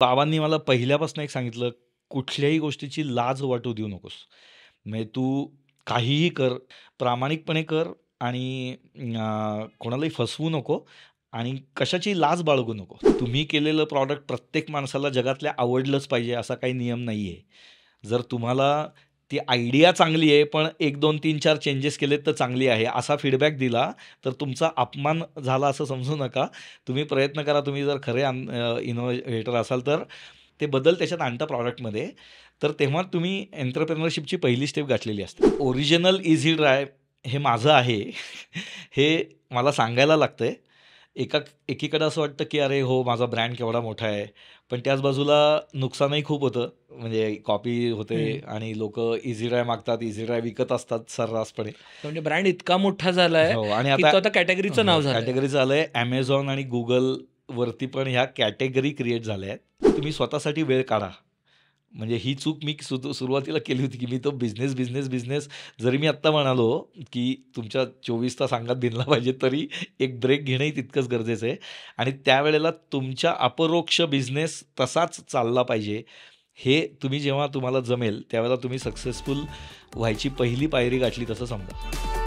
बाबांनी मला पहिल्यापासून एक सांगितलं, कुठल्याही गोष्टीची लाज वाटू देऊ नकोस. म्हणजे तू काहीही कर, प्रामाणिकपणे कर आणि कोणालाही फसवू नको आणि कशाची लाज बाळगू नको. तुम्ही केलेलं प्रॉडक्ट प्रत्येक माणसाला जगातल्या आवडलंच पाहिजे असा काही नियम नाही आहे जर तुम्हाला ती आयडिया चांगली आहे, पण 1, 2, 3, 4 चेंजेस केलेत तर चांगली आहे, असा फीडबॅक दिला, तर तुमचा अपमान झाला असं समजू नका. तुम्ही प्रयत्न करा, तुम्ही जर खरे अन इनोव्हेटर असाल तर ते बदल त्याच्यात आणता प्रॉडक्टमध्ये. तर तेव्हा तुम्ही एंटरप्रेनरशिपची पहिली स्टेप गाठलेली असते. ओरिजिनल इझी ड्राय हे माझं आहे. हे मला सांगायला लागतं आहे एका एकीकडे असं वाटतं, की अरे हो, माझा ब्रँड केवढा मोठा आहे. पण त्याच बाजूला नुकसानही खूप होतं. म्हणजे कॉपी होते. आणि लोकं इझी ड्राय मागतात, इझी ड्राय विकत असतात सर्रासपणे. म्हणजे ब्रँड इतका मोठा झालाय, हो आणि आता कॅटेगरीचं हो, नाव झालंय. कॅटेगरीचं आलंय. Amazon आणि Googleवरती पण ह्या कॅटेगरी क्रिएट झाल्या आहेत. तुम्ही स्वतःसाठी वेळ काढा. म्हणजे ही चूक मी सु सुरुवातीला केली होती, की मी तो बिझनेस, बिझनेस, बिझनेस जरी मी आत्ता म्हणालो, की तुमच्या 24 तास अंगात भिनला पाहिजे, तरी एक ब्रेक घेणंही तितकंच गरजेचं आहे. आणि त्यावेळेला तुमच्या अपरोक्ष बिझनेस तसाच चालला पाहिजे. हे तुम्ही जेव्हा तुम्हाला जमेल, त्यावेळेला तुम्ही सक्सेसफुल व्हायची पहिली पायरी गाठली तसं समजा.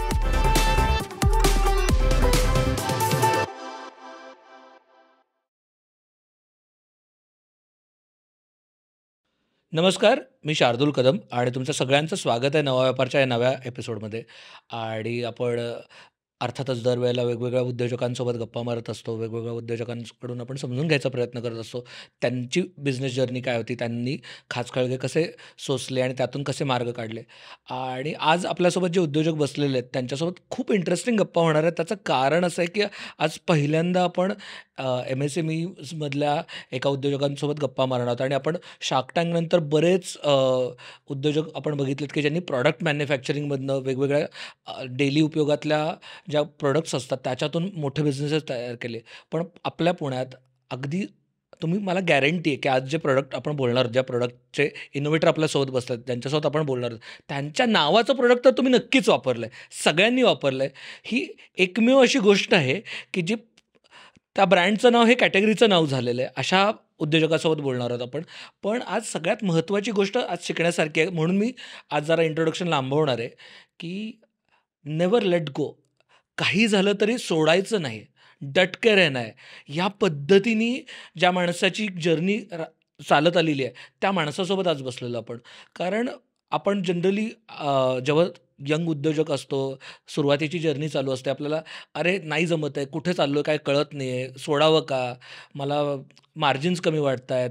नमस्कार, मी शार्दुल कदम आणि तुमचं सगळ्यांचं स्वागत आहे नवा व्यापारच्या या नव्या एपिसोडमध्ये. आणि आपण अर्थातच दरवेळेला वेगवेगळ्या उद्योजकांसोबत गप्पा मारत असतो. वेगवेगळ्या उद्योजकांकडून आपण समजून घ्यायचा प्रयत्न करत असतो. त्यांची बिझनेस जर्नी काय होती, त्यांनी खाचखळगे कसे सोसले आणि त्यातून कसे मार्ग काढले. आणि आज आपल्यासोबत जे उद्योजक बसलेले आहेत, त्यांच्यासोबत खूप इंटरेस्टिंग गप्पा होणार आहेत. त्याचं कारण असं आहे, की आज पहिल्यांदा आपण एम एस एम ईमधल्या एका उद्योजकांसोबत गप्पा मारणार आहोत आणि आपण शार्क टँकनंतर बरेच उद्योजक आपण बघितलेत, की ज्यांनी प्रॉडक्ट मॅन्युफॅक्चरिंगमधनं वेगवेगळ्या डेली उपयोगातल्या ज्या प्रोडक्ट्स असतात, त्याच्यातून मोठे बिझनेसेस तयार केले. पण आपल्या पुण्यात अगदी तुम्ही मला गॅरंटी आहे, की आज जे प्रोडक्ट आपण बोलणार आहोत, ज्या प्रोडक्टचे इनोव्हेटर आपल्यासोबत बसतात ज्यांच्यासोबत आपण बोलणार आहोत, त्यांच्या नावाचं प्रोडक्ट तर तुम्ही नक्कीच वापरलं आहे सगळ्यांनी वापरलं आहे ही एकमेव अशी गोष्ट आहे, की जी त्या ब्रँडचं नाव हे कॅटेगरीचं नाव झालेलं आहे. अशा उद्योजकासोबत बोलणार आहोत आपण. पण आज सगळ्यात महत्त्वाची गोष्ट आज शिकण्यासारखी आहे. म्हणून मी आज जरा इंट्रोडक्शन लांबवणार आहे, की नेवर लेट गो. काही झालं तरी सोडायचं नाही. डटके के आहे ह्या या पद्धतीने ज्या माणसाची जर्नी रा चालत आलेली आहे, त्या माणसासोबत आज बसलेलो आपण. कारण आपण जनरली जेव्हा यंग उद्योजक असतो, सुरुवातीची जर्नी चालू असते. आपल्याला अरे नाही जमत आहे, कुठे चाललोय काय कळत नाही आहे, सोडावं का? मला मार्जिन्स कमी वाटत आहेत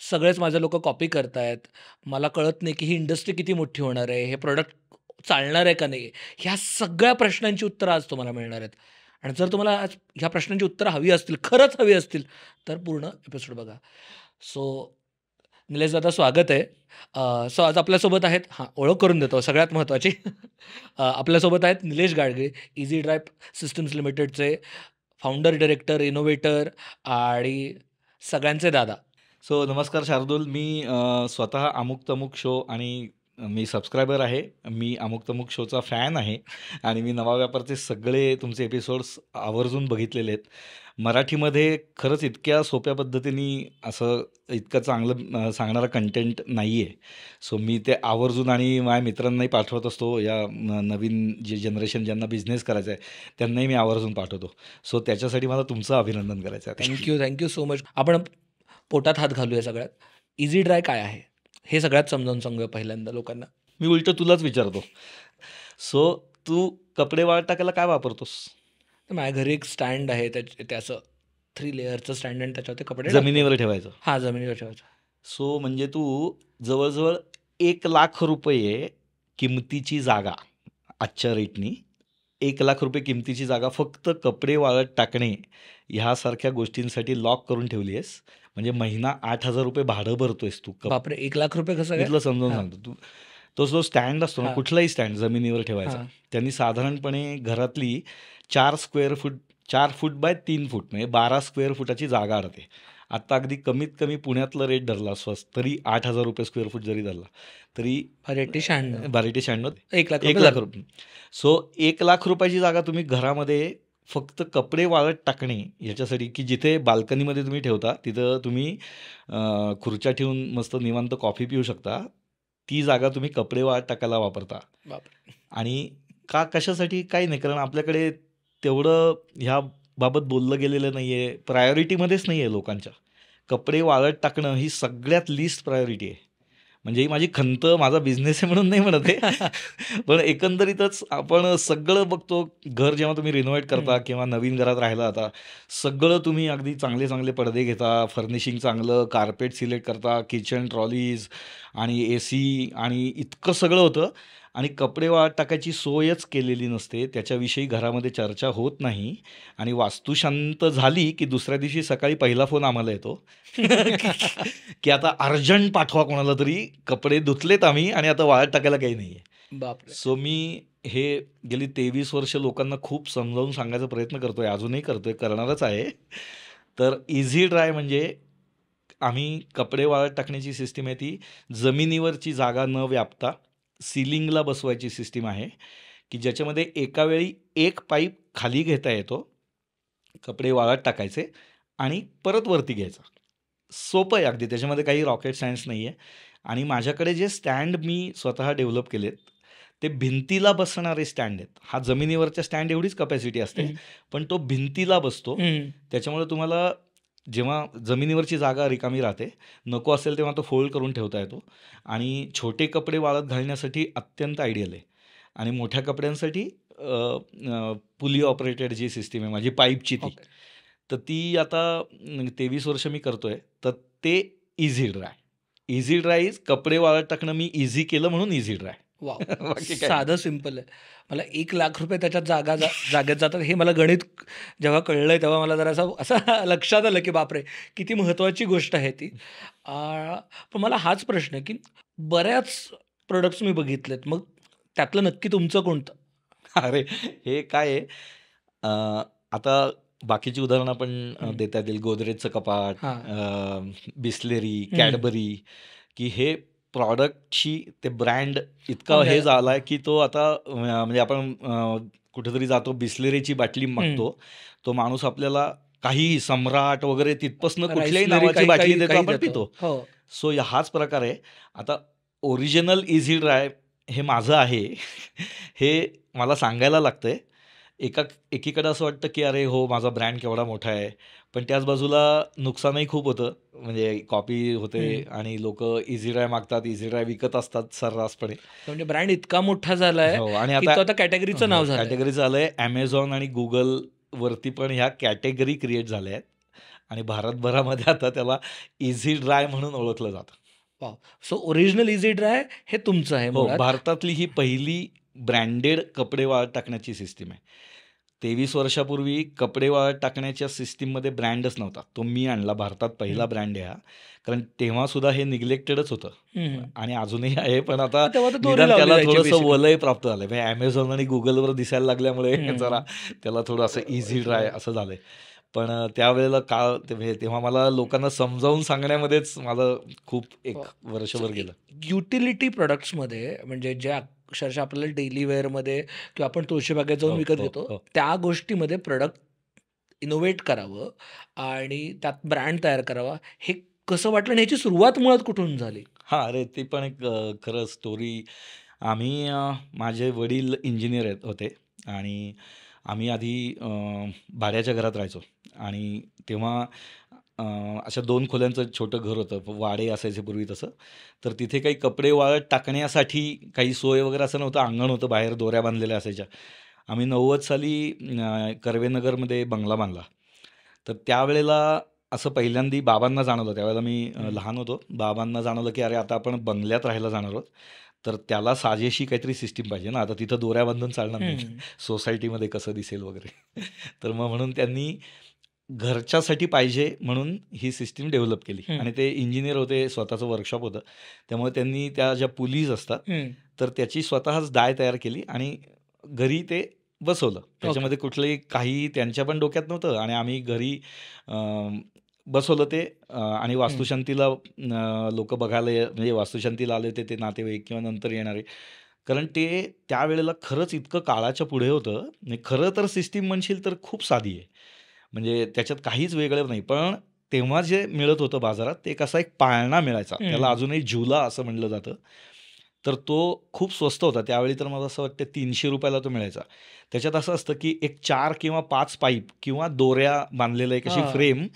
सगळेच माझे लोकं कॉपी करतायत, मला कळत नाही, की ही इंडस्ट्री किती मोठी होणार आहे, हे प्रॉडक्ट चालणार आहे का नाही? ह्या सगळ्या प्रश्नांची उत्तरं आज तुम्हाला मिळणार आहेत. आणि जर तुम्हाला आज ह्या प्रश्नांची उत्तरं हवी असतील, खरंच हवी असतील, तर पूर्ण एपिसोड बघा. सो निलेश दादा स्वागत आहे. सो आज आपल्यासोबत आहेत हां, ओळख करून देतो सगळ्यात महत्त्वाची. आपल्यासोबत आहेत Nilesh Gadge, easy dry systems लिमिटेडचे फाउंडर, डिरेक्टर इनोव्हेटर आणि सगळ्यांचे दादा. सो नमस्कार शार्दूल. मी स्वतः अमुक तमुक शो आणि मी सबस्क्रायबर आहे. मी अमुक तमुक शोचा फॅन आहे आणि मी नवा व्यापारचे सगळे तुमचे एपिसोड्स आवर्जून बघितलेले आहेत. मराठीमध्ये खरंच इतक्या सोप्या पद्धतीने असं इतकं चांगलं सांगणारा कंटेंट नाही आहे. सो मी ते आवर्जून आणि माझ्या मित्रांनाही पाठवत असतो. या नवीन जे जनरेशन ज्यांना बिझनेस करायचा आहे, त्यांनाही मी आवर्जून पाठवतो. सो त्याच्यासाठी मला तुमचं अभिनंदन करायचं आहे. Thank you thank you so much. आपण पोटात हात घालूया सगळ्यात. इझी ड्राय काय आहे? हे सगळ्यात समजावून सांगूया पहिल्यांदा लोकांना. मी उलटं तुलाच विचारतो. सो तू कपडे वाळत टाकायला काय वापरतोस? तर माझ्या घरी एक स्टँड आहे. त्या ते असं 3 लेयरचं स्टँड आणि त्याच्यावरती कपडे. जमिनीवर ठेवायचं. हां, जमिनीवर ठेवायचं. सो म्हणजे तू जवळ-जवळ ₹1,00,000 किमतीची जागा आजच्या रेटनी ₹1,00,000 किमतीची जागा फक्त कपडे वाळत टाकणे ह्यासारख्या गोष्टींसाठी लॉक करून ठेवली आहेस. म्हणजे महिना ₹8,000 भाडं भरतोयस तू. बापरे! ₹1,00,000 कसं काय? इथलं समजावून हां. सांगतो. तू तो जो स्टँड असतो ना. कुठलाही स्टँड जमिनीवर ठेवायचा. त्यांनी साधारणपणे घरातली 4 स्क्वेअर फूट 4 फूट बाय 3 फूट म्हणजे 12 स्क्वेअर फुटाची जागा अडते. आता अगदी कमीत कमी पुण्यातलं रेट धरला स्वस्त तरी ₹8,000 स्क्वेअर फूट जरी धरला, तरी व्हरायटी 96. व्हरायटी 96 ₹1,00,000 ₹1,00,000 सो ₹1,00,000 ची जागा तुम्ही घरामध्ये फक्त कपडे वाळत टाकणे याच्यासाठी, की जिथे बाल्कनीमध्ये तुम्ही ठेवता, तिथं तुम्ही खुर्च्या ठेवून मस्त निवांत कॉफी पिऊ शकता. ती जागा तुम्ही कपडे वाळत टाकायला वापरता. आणि का कशासाठी? काही नाही. कारण आपल्याकडे तेवढं ह्या बाबत बोललं गेलेलं नाहीये. प्रायोरिटीमध्येच नाहीये लोकांच्या. कपडे वाळत टाकणं ही सगळ्यात लीस्ट प्रायोरिटी आहे. म्हणजे ही माझी खंत, माझा बिझनेस आहे म्हणून नाही म्हणत आहे. पण एकंदरीतच आपण सगळं बघतो. घर जेव्हा तुम्ही रिनोव्हेट करता. किंवा नवीन घरात राहायला जाता, सगळं तुम्ही अगदी चांगले-चांगले पडदे घेता, फर्निशिंग चांगलं, कार्पेट सिलेक्ट करता, किचन ट्रॉलीज आणि एसी आणि इतकं सगळं होतं आणि कपडे वाळत टाकायची सोयच केलेली नसते. त्याच्याविषयी घरामध्ये चर्चा होत नाही आणि वास्तू शांत झाली, की दुसऱ्या दिवशी सकाळी पहिला फोन आम्हाला येतो, की आता अर्जंट पाठवा कोणाला तरी. कपडे धुतलेत आम्ही आणि आता वाळत टाकायला काही नाहीये. बापरे! सो मी हे गेली 23 वर्ष लोकांना खूप समजावून सांगायचा प्रयत्न करतोय. अजूनही करतोय, करणारच आहे. तर इझी ड्राय म्हणजे आम्ही कपडे वाळत टाकण्याची सिस्टम आहे ती जमिनीवरची जागा न व्यापता सीलिंगला बसवायची सिस्टम आहे, की ज्याच्यामध्ये एका वेळी एक पाईप खाली घेता येतो. कपडे वाळत टाकायचे आणि परत वरती घ्यायचा. सोपं आहे अगदी. त्याच्यामध्ये काही रॉकेट सायन्स नाहीये. आणि माझ्याकडे जे स्टँड मी स्वतः डेव्हलप केलेत, ते भिंतीला बसणारे स्टँड आहेत. हा जमिनीवरच्या स्टँड एवढीच कपॅसिटी असते. पण तो भिंतीला बसतो. त्याच्यामुळे तुम्हाला जेव्हा जमिनीवरची जागा रिकामी राहते, नको असेल तेव्हा तो फोल्ड करून ठेवता येतो आणि छोटे कपडे वाळत घालण्यासाठी अत्यंत आयडियल आहे. आणि मोठ्या कपड्यांसाठी पुली ऑपरेटेड जी सिस्टम आहे माझी पाईपची ती. तर ती आता 23 वर्ष मी करतोय. तर ते इझी ड्राय. इझी ड्राय कपडे वाळत टाकणं मी इझी केलं म्हणून इझी ड्राय. नाही. साधं सिंपल आहे. मला ₹1,00,000 त्याच्यात जागा जा जागेत जातात हे मला गणित जेव्हा कळलंय तेव्हा मला जरा असं असं लक्षात आलं, की बापरे! किती महत्त्वाची गोष्ट आहे ती. पण मला हाच प्रश्न आहे, की बऱ्याच प्रॉडक्ट्स मी बघितलेत. मग त्यातलं नक्की तुमचं कोणतं? अरे, हे काय आहे आता बाकीची उदाहरणं हं. देता येतील. गोदरेजचं कपाट, बिसलेरी. कॅडबरी, की हे प्रॉडक्टची ते ब्रँड इतका म्हणजे हे झालाय, की तो आता म्हणजे आपण कुठेतरी जातो बिसलेरीची बाटली. मागतो. तो माणूस आपल्याला काहीही सम्राट वगैरे तिथपासून कुठल्याही नावाची काही बाटली काही देतो काही आपण. पितो. हो. सो हाच प्रकार आहे. आता ओरिजिनल इझी ड्राय हे माझं आहे. हे मला सांगायला लागतंय. एका एकीकडे असं वाटतं, की अरे हो, माझा ब्रँड केवढा मोठा आहे. पण त्याच बाजूला नुकसानही खूप होतं. म्हणजे कॉपी होते. आणि लोकं इझी ड्राय मागतात. इझी ड्राय विकत असतात सर्रासपणे. म्हणजे ब्रँड इतका मोठा झालाय, हो आणि आता कॅटेगरीचं नाव हो, झालंय. कॅटेगरीचं झालंय. Amazon आणि Googleवरती पण ह्या कॅटेगरी क्रिएट झाल्या आहेत. आणि भारतभरामध्ये आता त्याला इझी ड्राय म्हणून ओळखलं जातं. सो ओरिजिनल इझी ड्राय हे तुमचं आहे हो. भारतातली ही पहिली ब्रँडेड कपडे वाळत टाकण्याची सिस्टम आहे. 23 वर्षापूर्वी कपडे वाळत टाकण्याच्या सिस्टममध्ये ब्रँडच नव्हता. तो मी आणला. भारतात पहिला. ब्रँड आहे हा. कारण तेव्हा सुद्धा हे निग्लेक्टेडच होतं. आणि अजूनही आहे. पण आता त्याला थोडंसं. वलय प्राप्त झालंय. म्हणजे Amazon आणि Googleवर दिसायला लागल्यामुळे जरा. त्याला थोडं असं इझी ड्राय असं झालंय. पण त्यावेळेला का ते म्हणजे तेव्हा मला लोकांना समजावून सांगण्यामध्येच माझं खूप एक हो. वर्षभर गेलं. युटिलिटी प्रॉडक्ट्समध्ये म्हणजे जे अक्षरशः आपल्याला डेली वेअरमध्ये किंवा आपण तुळशीबागेत जाऊन हो, विकत हो, घेतो, हो. त्या गोष्टीमध्ये प्रॉडक्ट इनोव्हेट करावं आणि त्यात ब्रँड तयार करावा. हे कसं वाटलं आणि ह्याची सुरुवात मुळात कुठून झाली? हां, अरे ती पण एक खरं स्टोरी. आम्ही माझे वडील इंजिनिअर आहेत होते आणि आम्ही आधी भाड्याच्या घरात राहायचो आणि तेव्हा अ, अशा 2 खोल्यांचं छोटं घर होतं. वाडे असायचे पूर्वी तसं. तर तिथे काही कपडे वाळत टाकण्यासाठी काही सोय वगैरे असं नव्हतं. अंगण होतं, बाहेर दोऱ्या बांधलेल्या असायच्या. आम्ही 90 साली अ, कर्वेनगरमध्ये बंगला बांधला. तर त्यावेळेला असं पहिल्यांदा बाबांना जाणवलं. त्यावेळेला मी अ, हं. लहान होतो. बाबांना जाणवलं, की अरे आता आपण बंगल्यात राहायला जाणार आहोत. तर त्याला साजेशी काहीतरी सिस्टम पाहिजे ना. आता तिथं दोऱ्या बांधून चालणार नाही. हं. सोसायटीमध्ये कसं दिसेल वगैरे. तर मग म्हणून त्यांनी घरच्यासाठी पाहिजे म्हणून ही सिस्टम डेव्हलप केली. आणि ते इंजिनिअर होते. स्वतःचं वर्कशॉप होतं. त्यामुळे त्यांनी त्या ज्या पुलीज असतात. तर त्याची स्वतःच डाय तयार केली आणि घरी ते बसवलं. त्याच्यामध्ये कुठलंही काहीही त्यांच्या पण डोक्यात नव्हतं आणि आम्ही घरी बसवलं ते आणि. वास्तुशांतीला लोकं बघायला म्हणजे वास्तुशांतीला आले होते ते नातेवाईक किंवा नंतर येणारे. कारण ते त्यावेळेला खरंच इतकं काळाच्या पुढे होतं. खरं तर सिस्टम म्हणशील तर खूप साधी आहे. म्हणजे त्याच्यात काहीच वेगळं नाही. पण तेव्हा जे मिळत होतं बाजारात ते एक असा एक पाळणा मिळायचा. त्याला. अजूनही झुला असं म्हणलं जातं. तर तो खूप स्वस्त होता. त्यावेळी तर मला असं वाटतं ₹300 ला तो मिळायचा. त्याच्यात असं असतं की एक 4 किंवा 5 पाईप किंवा दोऱ्या बांधलेलं एक अशी. फ्रेम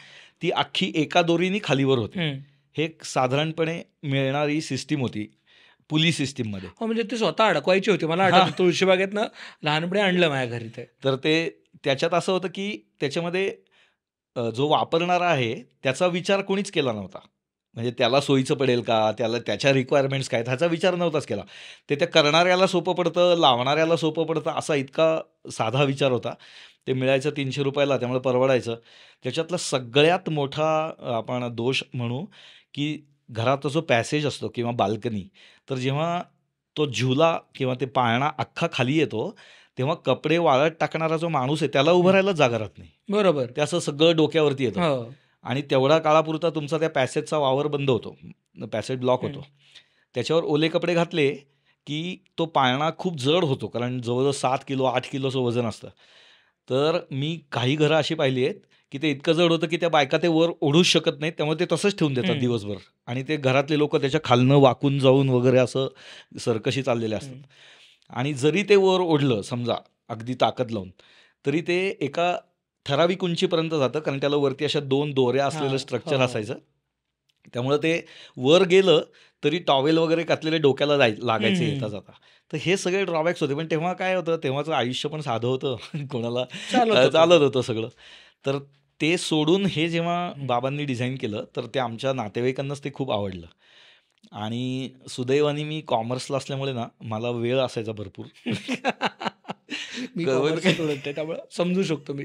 ती अख्खी एका दोरीने खालीवर होते. हं. एक साधारणपणे मिळणारी सिस्टम होती. पुली सिस्टममध्ये. हो, म्हणजे ती स्वतः अडकवायची होती. मला. आठवतं तुळशीबागेतनं लहानपणी आणलं माझ्या घरी ते. तर ते त्याच्यात असं होतं की त्याच्यामध्ये जो वापरणारा आहे त्याचा विचार कोणीच केला नव्हता. म्हणजे त्याला सोयीचं पडेल का? त्याला त्याच्या रिक्वायरमेंट्स काय ह्याचा विचार नव्हताच केला. ते त्या करणाऱ्याला सोपं पडतं, लावणाऱ्याला सोपं पडतं असा इतका साधा विचार होता. ते मिळायचं तीनशे रुपयाला त्यामुळे परवडायचं. त्याच्यातला सगळ्यात मोठा आपण दोष म्हणू की घराचा जो पॅसेज असतो किंवा बाल्कनी तर जेव्हा तो झुला किंवा ते पाळणा अख्खा खाली येतो, तेव्हा कपडे वाळत टाकणारा जो माणूस आहे त्याला उभं. राहायला जागा राहत नाही. बरोबर. ते असं सगळं डोक्यावरती येतं. हो. आणि तेवढ्या काळापुरता तुमचा त्या पॅसेजचा वावर बंद होतो. Passage block. होतो. त्याच्यावर ओले कपडे घातले की तो पाळणा खूप जड होतो. कारण जवळ-जवळ 7 किलो 8 किलोचं वजन असतं. तर मी काही घरं अशी पाहिली आहेत की ते इतकं जड होतं की त्या बायका ते वर ओढूच शकत नाहीत. त्यामुळे ते तसंच ठेवून देतात. दिवसभर आणि ते घरातले लोकं त्याच्या खालनं वाकून जाऊन वगैरे असं सरकशी चाललेले असतात. आणि जरी ते वर ओढलं समजा अगदी ताकद लावून, तरी ते एका ठराविक उंचीपर्यंत जातं. कारण त्याला वरती अशा 2 दोऱ्या असलेलं. स्ट्रक्चर हो. असायचं. त्यामुळं ते वर गेलं तरी टॉवेल वगैरे घातलेले डोक्याला जाय लागायचे हं. येता-जाता. तर हे सगळे ड्रॉबॅक्स होते. पण तेव्हा काय होतं, तेव्हाचं आयुष्य पण साधं होतं. कोणाला चालत होतं. सगळं. तर ते सोडून हे जेव्हा. बाबांनी डिझाइन केलं, तर ते आमच्या नातेवाईकांनाच ते खूप आवडलं. आणि सुदैवाने मी कॉमर्सला असल्यामुळे ना मला वेळ असायचा भरपूर. मी त्यामुळे समजू शकतो मी.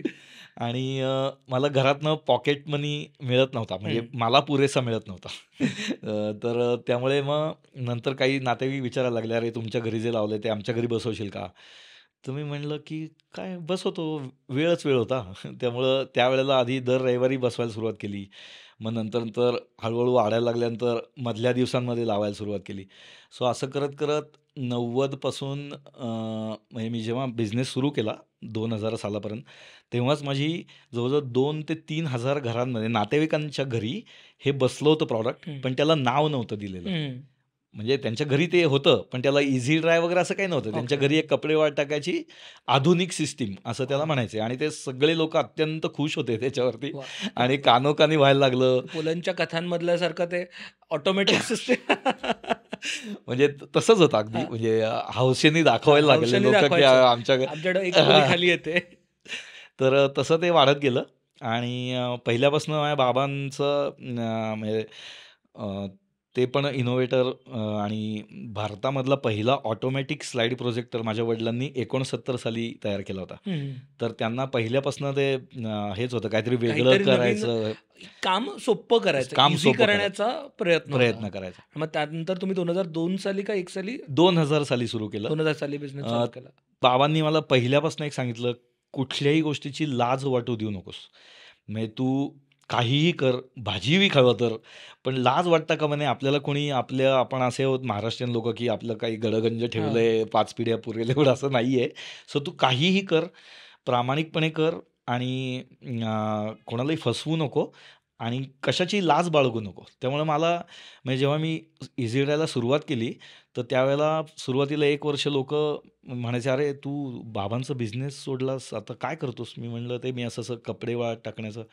आणि मला घरातनं पॉकेट मनी मिळत नव्हता. म्हणजे. मला पुरेसा मिळत नव्हता. तर त्यामुळे मग नंतर काही नातेवाईक विचारायला लागले, "अरे तुमच्या घरी जे लावलंय ते आमच्या घरी बसवशील का?" तर मी म्हटलं की "काय बसवतो." वेळच वेळ होता. त्यामुळं त्यावेळेला आधी दर रविवारी बसवायला सुरुवात केली. मग नंतर-नंतर हळू-हळू वाढायला लागल्यानंतर मधल्या दिवसांमध्ये लावायला सुरुवात केली. सो असं करत-करत 90 पासून अ, म्हणजे मी जेव्हा बिझनेस सुरू केला 2000 सालापर्यंत, तेव्हाच माझी जवळ-जवळ 2 ते 3000 घरांमध्ये नातेवाईकांच्या घरी हे बसलं होतं प्रॉडक्ट. पण त्याला नाव नव्हतं दिलेलं. म्हणजे त्यांच्या घरी ते होतं. पण त्याला इझी ड्राय वगैरे असं काही नव्हतं. त्यांच्या. घरी एक कपडे वाळत टाकायची आधुनिक सिस्टम असं त्याला! म्हणायचे आणि ते सगळे लोकं अत्यंत खुश होते त्याच्यावरती! आणि कानोकानी व्हायला लागलं. पुलंच्या कथांमधल्यासारखं ते ऑटोमॅटिक सिस्टम. म्हणजे तसंच होतं अगदी. म्हणजे हौसेने दाखवायला लागले लोकं आमच्या खोली येते. तर तसं ते वाढत गेलं आणि पहिल्यापासून माझ्या बाबांचं म्हणजे ते पण इनोव्हेटर आणि भारतामधला पहिला ऑटोमॅटिक स्लाईड प्रोजेक्टर माझ्या वडिलांनी 69 साली तयार केला होता. तर त्यांना पहिल्यापासून ते हेच होतं काहीतरी वेगळं करायचं. काम सोपं करायचं. काम. करण्याचा प्रयत्न प्रयत्न. करायचा. मग त्यानंतर तुम्ही 2002 साली का 1 साली? 2000 साली सुरू केलं. 2000 साली बिझनेस केला. बाबांनी मला पहिल्यापासून एक सांगितलं, "कुठल्याही गोष्टीची लाज वाटू देऊ नकोस. म्हणजे तू काहीही कर, भाजीही खावं तर, पण लाज वाटता कामा नये. आपल्याला कोणी आपल्या आपण असे आहोत महाराष्ट्रीयन लोकं की आपलं काही गडगंज हां. ठेवलंय, 5 पिढ्या पुरेल एवढं असं नाहीये. सो तू काहीही कर, प्रामाणिकपणे कर आणि कोणालाही फसवू नको आणि कशाची लाज बाळगू नको." त्यामुळे मला म्हणजे जेव्हा मी इझी ड्रायला सुरुवात केली, तर त्यावेळेला सुरुवातीला 1 वर्ष लोकं म्हणायचे, "अरे तू बाबांचा बिझनेस सोडलास, आता काय करतोस?" मी म्हटलं, "ते मी असं-असं कपडे वाळत टाकण्याचं."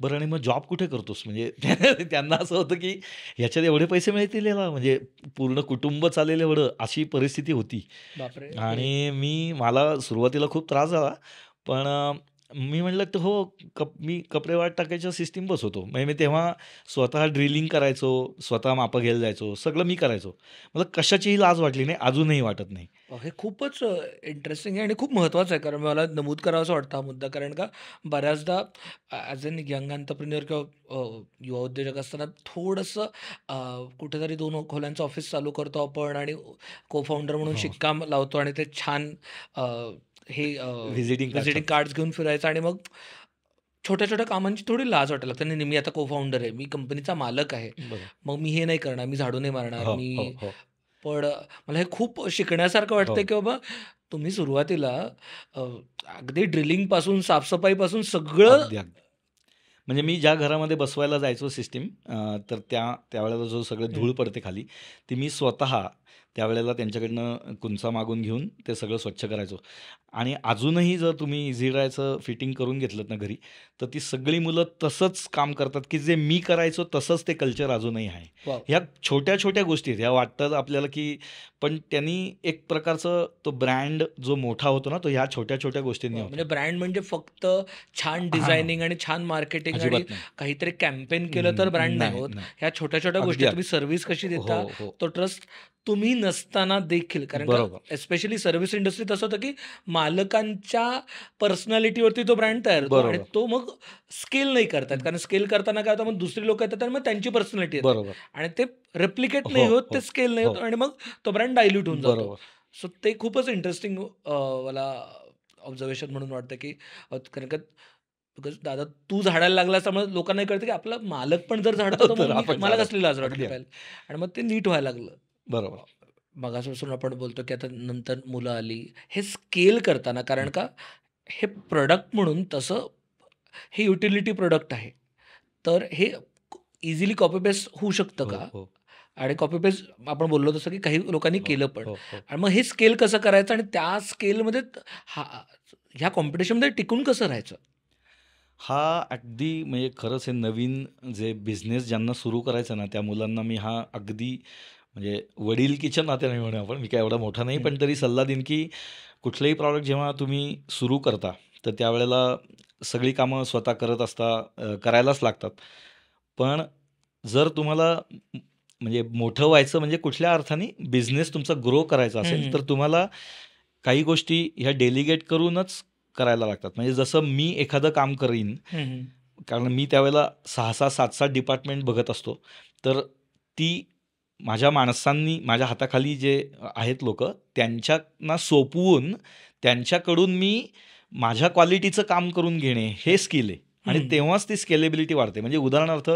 "बरं आणि मग जॉब कुठे करतोस?" म्हणजे त्यांना असं होतं की ह्याच्यात एवढे पैसे मिळतील याला, म्हणजे पूर्ण कुटुंब चालेल एवढं, अशी परिस्थिती होती. आणि मी मला सुरुवातीला खूप त्रास झाला. पण मी म्हटलं, "तर हो, कप मी कपडे वाळत टाकायच्या सिस्टम बसवतो." म्हणजे मी तेव्हा स्वतः ड्रिलिंग करायचो, स्वतः मापं घ्यायला जायचो, सगळं मी करायचो. मला कशाचीही लाज वाटली नाही, अजूनही वाटत नाही. हे खूपच इंटरेस्टिंग आहे आणि खूप महत्त्वाचं आहे. कारण मला नमूद करावासा वाटतो हा मुद्दा. कारण का बऱ्याचदा ॲज अन यंग एंटरप्रेन्युअर किंवा युवा उद्योजक असताना थोडंसं कुठेतरी 2 खोल्यांचं ऑफिस चालू करतो आपण आणि को फाउंडर म्हणून हो. शिक्का लावतो आणि ते छान हे व्हिजिटिंग कार्ड व्हिजिटिंग. कार्ड्स घेऊन फिरायचं आणि मग छोट्या-छोट्या कामांची थोडी लाज वाटायला लागते. नाही, मी आता को फाउंडर आहे. मी कंपनीचा मालक आहे. मग मी हे नाही करणार, मी झाडू नाही मारणार, हो, हो, मी हो. पण अ, मला हे खूप शिकण्यासारखं वाटतंय, हो. की बाबा तुम्ही सुरुवातीला अगदी ड्रिलिंगपासून, साफसफाईपासून सगळं अगदी, अगदी. म्हणजे मी ज्या घरामध्ये बसवायला जायचो सिस्टीम तर त्या त्यावेळेला जो सगळं हं. धूळ पडते खाली, ती मी स्वतः त्यावेळेला त्यांच्याकडनं कुंचा मागून घेऊन ते सगळं स्वच्छ करायचो. आणि अजूनही जर तुम्ही इझी ड्रायचं फिटिंग करून घेतलत ना घरी, तर ती सगळी मुलं तसंच काम करतात, की जे मी करायचो तसंच ते कल्चर अजूनही आहे. ह्या छोट्या-छोट्या गोष्टी आहेत. ह्या वाटतात आपल्याला, की पण त्यांनी एक प्रकारचं तो ब्रँड जो मोठा होतो ना, तो ह्या छोट्या-छोट्या गोष्टींनी वाह! म्हणजे. ब्रँड म्हणजे फक्त छान. डिझायनिंग आणि छान मार्केटिंग आणि. काहीतरी कॅम्पेन केलं तर ब्रँड नाही होत. ह्या छोट्या-छोट्या अगदी, गोष्टी तुम्ही. सर्व्हिस कशी देता, हो, हो. तो ट्रस्ट तुम्ही नसताना देखील कारण. एस्पेशली सर्व्हिस इंडस्ट्रीत असं होतं, की मालकांच्या पर्सनॅलिटीवरती तो ब्रँड तयार होतो आणि. तो मग स्केल नाही करतात. कारण स्केल करताना काय होतं, मग दुसरी लोकं येतात आणि मग त्यांची पर्सनॅलिटी. आणि ते रेप्लिकेट हो, नाही होत, ते हो, स्केल नाही होत हो. आणि मग तो ब्रँड डायल्यूट होऊन जातो. सो ते खूपच इंटरेस्टिंग मला ऑब्झर्वेशन म्हणून वाटतं, की कारण का बिकॉज दादा तू झाडायला लागलास त्यामुळे लोकांनाही कळतं, की आपला मालक पण जर झाडतो आपण मला झाडा. कसली लाज वाटली. पाहिजे आणि मग ते नीट व्हायला लागलं. बरोबर. मगापासून आपण बोलतो, की आता नंतर मुलं आली. हे स्केल करताना कारण. का हे प्रॉडक्ट म्हणून तसं हे युटिलिटी प्रॉडक्ट आहे. तर हे इझिली कॉपी पेस्ट होऊ शकतं हो, का? हो. आणि कॉपी पेस्ट आपण बोललो तसं, की काही लोकांनी हो, केलं पण. आणि मग हे स्केल कसं करायचं आणि त्या स्केलमध्ये हा ह्या कॉम्पिटिशनमध्ये टिकून कसं राहायचं? हा अगदी म्हणजे खरंच हे नवीन जे बिझनेस ज्यांना सुरू करायचा ना, त्या मुलांना मी हा अगदी म्हणजे वडिलकीच्या नात्याने म्हणूया आपण. मी काही एवढा मोठा नाही. पण तरी सल्ला देईन, की कुठलंही प्रॉडक्ट जेव्हा तुम्ही सुरू करता, तर त्यावेळेला सगळी कामं स्वतः करत असता, करायलाच लागतात. पण जर तुम्हाला म्हणजे मोठं व्हायचं म्हणजे कुठल्या अर्थाने बिझनेस तुमचा ग्रो करायचा असेल, तर. तुम्हाला काही गोष्टी ह्या डेलिगेट करूनच करायला लागतात. म्हणजे जसं मी एखादं काम करीन. कारण मी त्यावेळेला 6-6, 7-7 डिपार्टमेंट बघत असतो. तर ती माझ्या माणसांनी माझ्या हाताखाली जे आहेत लोकं, त्यांच्यांना सोपवून त्यांच्याकडून मी माझ्या क्वालिटीचं काम करून घेणे, हे स्किल आहे. आणि. तेव्हाच ती स्केलेबिलिटी वाढते. म्हणजे उदाहरणार्थ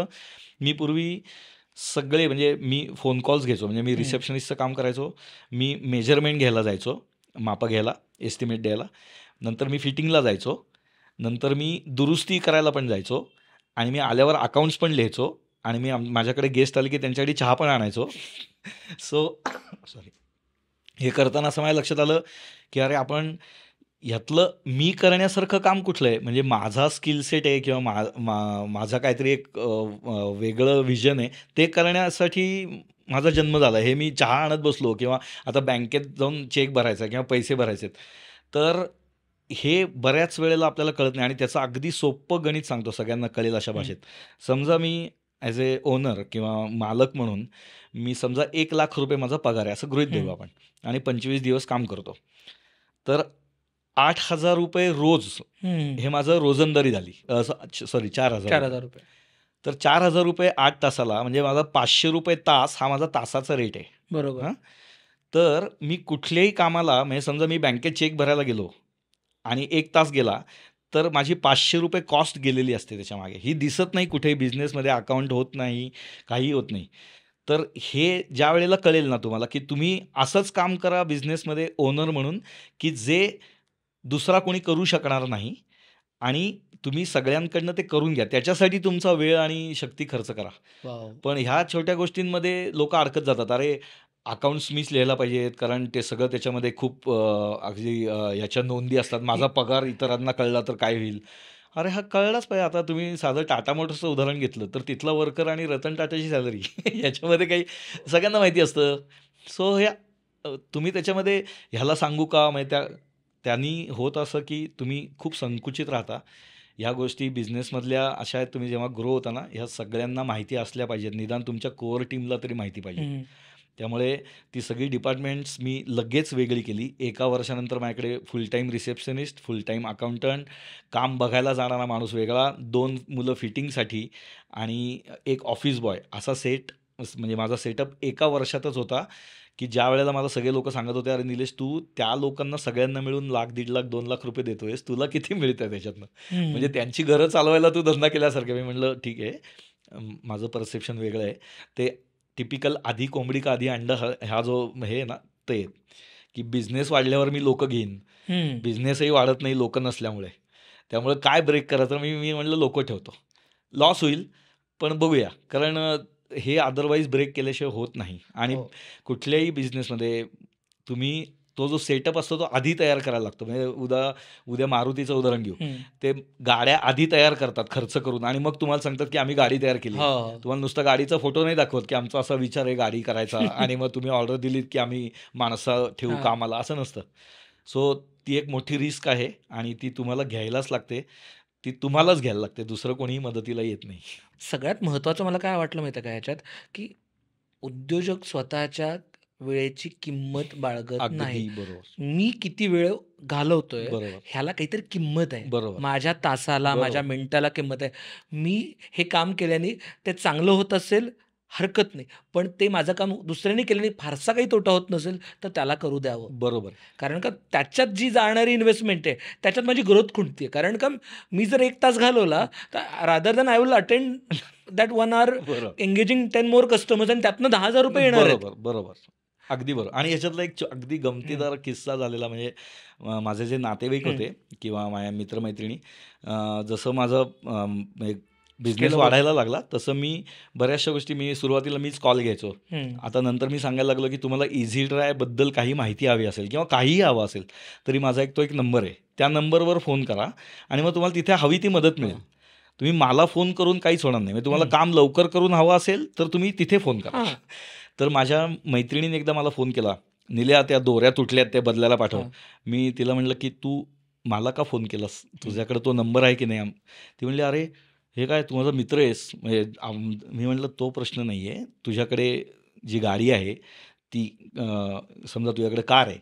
मी पूर्वी सगळे म्हणजे मी फोन कॉल्स घ्यायचो. म्हणजे मी. रिसेप्शनिस्टचं काम करायचो. मी मेजरमेंट घ्यायला जायचो, मापं घ्यायला, एस्टिमेट द्यायला. नंतर मी फिटिंगला जायचो. नंतर मी दुरुस्ती करायला पण जायचो आणि मी आल्यावर अकाउंट्स पण लिहायचो आणि मी माझ्याकडे गेस्ट आले, की त्यांच्यासाठी चहा पण आणायचो. So sorry. हे करताना असं माझ्या लक्षात आलं, की अरे आपण ह्यातलं मी करण्यासारखं काम कुठलं आहे? म्हणजे माझा स्किल सेट आहे किंवा मा मा माझा काहीतरी एक वेगळं व्हिजन आहे. ते करण्यासाठी माझा जन्म झाला. हे मी चहा आणत बसलो किंवा आता बँकेत जाऊन चेक भरायचा किंवा पैसे भरायचे आहेत. तर हे बऱ्याच वेळेला आपल्याला कळत नाही आणि त्याचं अगदी सोपं गणित सांगतो सगळ्यांना कळेल अशा. भाषेत. समजा मी ॲज अ ओनर किंवा मालक म्हणून मी समजा ₹1,00,000 माझा पगार आहे, असं गृहीत हं. आपण आणि 25 दिवस काम करतो. तर ₹8,000 रोज हं. माझं रोजंदारी झाली. अ, स सॉरी ₹4,000 ₹4,000 तर ₹4,000 8 तासाला म्हणजे माझा ₹500 तास हा माझा तासाचा रेट आहे. बरोबर. हां. तर मी कुठल्याही कामाला म्हणजे समजा मी बँकेत चेक भरायला गेलो आणि 1 तास गेला, तर माझी ₹500 कॉस्ट गेलेली असते त्याच्यामागे. ही दिसत नाही कुठेही बिझनेसमध्ये अकाउंट होत नाही, काहीही होत नाही. तर हे ज्यावेळेला कळेल ना तुम्हाला, की तुम्ही असंच काम करा बिझनेसमध्ये ओनर म्हणून, की जे दुसरा कोणी करू शकणार नाही आणि तुम्ही सगळ्यांकडनं ते करून घ्या. त्याच्यासाठी तुमचा वेळ आणि शक्ती खर्च करा. पण ह्या छोट्या गोष्टींमध्ये लोकं अडकत जातात. अरे, अकाउंट्स मीच लिहायला पाहिजेत, कारण ते सगळं त्याच्यामध्ये खूप अ, अगदी अ, ह्याच्या नोंदी असतात. माझा पगार इतरांना कळला तर काय होईल? अरे, हा कळलाच पाहिजे. आता तुम्ही साधं टाटा मोटर्सचं उदाहरण घेतलं, तर तिथला वर्कर आणि रतन टाटाची सॅलरी याच्यामध्ये काही सगळ्यांना माहिती असतं. सो ह्या अ, तुम्ही त्याच्यामध्ये ह्याला सांगू का? म्हणजे त्या त्यांनी होत असं, की तुम्ही खूप संकुचित राहता. ह्या गोष्टी बिझनेसमधल्या अशा आहेत, तुम्ही जेव्हा ग्रो होता ना, ह्या सगळ्यांना माहिती असल्या पाहिजेत. निदान तुमच्या कोअर टीमला तरी माहिती पाहिजे. त्यामुळे ती सगळी डिपार्टमेंट्स मी लगेच वेगळी केली. एका वर्षानंतर माझ्याकडे full time receptionist, full time accountant, काम बघायला जाणारा माणूस वेगळा, 2 मुलं फिटिंगसाठी आणि एक ऑफिस बॉय असा सेट म्हणजे माझा सेटअप एका वर्षातच होता, की ज्यावेळेला मला सगळे लोकं सांगत होते, "अरे निलेश, तू त्या लोकांना सगळ्यांना मिळून लाख, दीड लाख, ₹2,00,000 देतोयस. तुला किती मिळतंय त्याच्यातनं?" म्हणजे. त्यांची घरं चालवायला तू धंदा केल्यासारखं. मी म्हटलं, "ठीक आहे. माझं परसेप्शन वेगळं आहे." ते टिपिकल आधी कोंबडी का आधी अंड हा जो हे ना ते. की बिझनेस वाढल्यावर मी लोक घेईन. बिझनेसही वाढत नाही लोक नसल्यामुळे. त्यामुळे काय ब्रेक करायचं? मी मी म्हणलं लोक ठेवतो. लॉस होईल पण बघूया. कारण हे अदरवाईज ब्रेक केल्याशिवाय होत नाही. आणि हो. कुठल्याही बिझनेसमध्ये तुम्ही तो जो सेटअप असतो तो आधी तयार करायला लागतो. म्हणजे उद्या उद्या मारुतीचं उदाहरण घेऊ. ते गाड्या आधी तयार करतात खर्च करून आणि मग तुम्हाला सांगतात की आम्ही गाडी तयार केली. हो, हो. तुम्हाला नुसता गाडीचा फोटो नाही दाखवत की आमचा असा विचार आहे गाडी करायचा आणि मग तुम्ही ऑर्डर दिलीत की आम्ही माणसं ठेवू. कामाला असं नसतं. सो ती एक मोठी रिस्क आहे आणि ती तुम्हाला घ्यायलाच लागते. ती तुम्हालाच घ्यायला लागते. दुसरं कोणीही मदतीला येत नाही. सगळ्यात महत्त्वाचं मला काय वाटलं माहिती का ह्याच्यात, की उद्योजक स्वतःच्या वेळेची किंमत बाळगत नाही. मी किती वेळ घालवतोय ह्याला काहीतरी किंमत आहे. बरोबर माझ्या तासाला, माझ्या मिनिटाला किंमत आहे. मी हे काम केल्याने ते चांगलं होत असेल, हरकत नाही. पण ते माझं काम दुसऱ्याने केल्याने फारसा काही तोटा होत नसेल, तर त्याला करू द्यावं. बरोबर कारण का त्याच्यात जी जाणारी इन्व्हेस्टमेंट आहे, त्याच्यात माझी ग्रोथ खुंटते. कारण का मी जर 1 तास घालवला, तर rather than I will attend that 1 hour बरोबर एंगेजिंग 10 मोर कस्टमर्स आणि त्यातनं ₹10,000 येणार आहेत. बरोबर बरोबर अगदी बरोबर आणि ह्याच्यातला एक अगदी. गमतीदार किस्सा झालेला म्हणजे माझे जे नातेवाईक. होते किंवा माझ्या मित्रमैत्रिणी जसं माझं बिझनेस वाढायला लागला तसं मी बऱ्याचशा गोष्टी मी सुरुवातीला मीच कॉल घ्यायचो. आता नंतर मी सांगायला लागलो की तुम्हाला इझी ट्रायबद्दल काही माहिती हवी असेल किंवा काहीही हवं असेल तरी माझा एक तो एक नंबर आहे त्या नंबरवर फोन करा आणि मग तुम्हाला तिथे हवी ती मदत मिळेल. तुम्ही मला फोन करून काहीच होणार नाही म्हणजे तुम्हाला. काम लवकर करून हवं असेल तर तुम्ही तिथे फोन करा. तर माझ्या मैत्रिणीने एकदा मला फोन केला निल्या त्या दोऱ्या तुटल्यात त्या बदलायला पाठव. मी तिला म्हणलं की तू मला का फोन केलास? तुझ्याकडे तो नंबर आहे की नाही? ती म्हणली अरे हे काय तू माझा मित्र आहेस? म्हणजे आम- मी म्हटलं तो प्रश्न नाही आहे तुझ्याकडे जी गाडी आहे ती समजा तुझ्याकडे कार आहे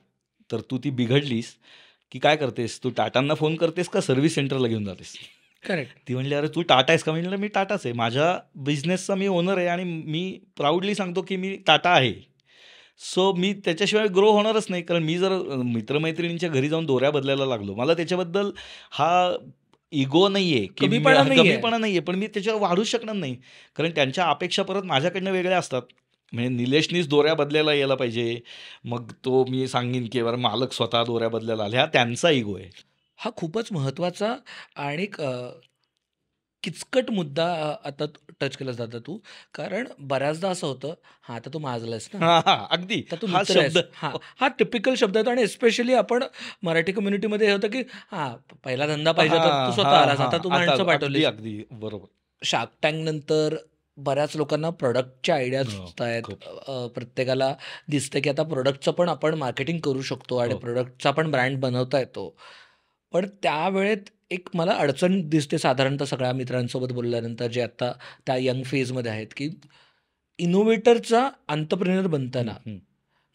तर तू ती बिघडलीस की काय करतेस? तू टाटांना फोन करतेस का सर्व्हिस सेंटरला घेऊन जातेस? करेक्ट. ती म्हणली अरे तू टाटा आहेस का? मी म्हणलं मी टाटाच आहे. माझ्या बिझनेसचा मी ओनर आहे आणि मी प्राऊडली सांगतो की मी टाटा आहे. सो मी त्याच्याशिवाय ग्रो होणारच नाही. कारण मी जर मित्रमैत्रिणींच्या घरी जाऊन दोऱ्या बदलायला लागलो मला त्याच्याबद्दल हा इगो नाही आहे की कमीपणा नाही आहे पण मी त्याच्यावर वाढूच शकणार नाही. कारण त्यांच्या अपेक्षा परत माझ्याकडनं वेगळ्या असतात. म्हणजे निलेशनीच दोऱ्या बदलायला यायला पाहिजे. मग तो मी सांगेन की बरं मालक स्वतः दोऱ्या बदलायला आले. हा त्यांचा इगो आहे. हा खूपच महत्त्वाचा आणि किचकट मुद्दा आता टच केला जातं तू. कारण बऱ्याचदा असं होतं, हां, आता तू माजलायस ना, हा हा अगदी तर तू हा. शब्द हां, हा टिपिकल शब्द आहे आणि स्पेशली आपण मराठी कम्युनिटीमध्ये हे होतं, की हां, पहिला धंदा पाहिजे तू हां, स्वतः हां, आलास, हां. आता तू माणसं अगदी पाठवलीस. अगदी बरोबर शार्क टँक नंतर बऱ्याच लोकांना प्रॉडक्टच्या आयडिया हो. खूप. अ, प्रत्येकाला दिसतं, की आता प्रॉडक्टचं पण आपण मार्केटिंग करू शकतो आणि हो. प्रॉडक्टचा पण ब्रँड बनवता येतो. पण त्यावेळेत एक मला अडचण दिसते साधारणतः सगळ्या मित्रांसोबत बोलल्यानंतर जे आता त्या यंग फेजमध्ये आहेत, की इनोव्हेटरचा एंटरप्रेन्योर बनताना.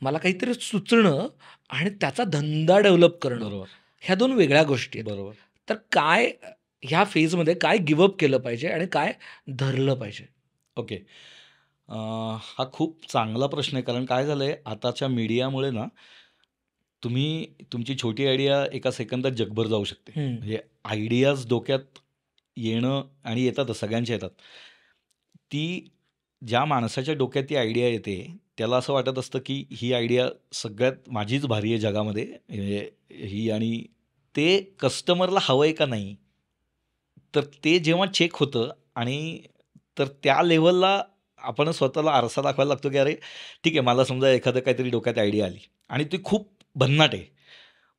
मला काहीतरी सुचणं आणि त्याचा धंदा डेव्हलप करणं, बरोबर ह्या 2 वेगळ्या गोष्टी आहेत. बरोबर तर काय ह्या फेजमध्ये काय गिव्ह अप केलं पाहिजे आणि काय धरलं पाहिजे? ओके हा खूप चांगला प्रश्न आहे कारण काय झालंय आताच्या मीडियामुळे ना तुम्ही तुमची छोटी आयडिया एका सेकंदात जगभर जाऊ शकते. म्हणजे आयडियाज डोक्यात येणं आणि येतातच सगळ्यांच्या येतात. ती ज्या माणसाच्या डोक्यात ती आयडिया येते त्याला असं वाटत असतं की ही आयडिया सगळ्यात माझीच भारी आहे जगामध्ये. म्हणजे ही आणि ते कस्टमरला हवं आहे का नाही तर ते जेव्हा चेक होतं आणि तर त्या लेवलला आपण स्वतःला आरसा दाखवायला लागतो की अरे ठीक आहे मला समजा एखादं काहीतरी डोक्यात आयडिया आली आणि ती खूप भन्नाट आहे.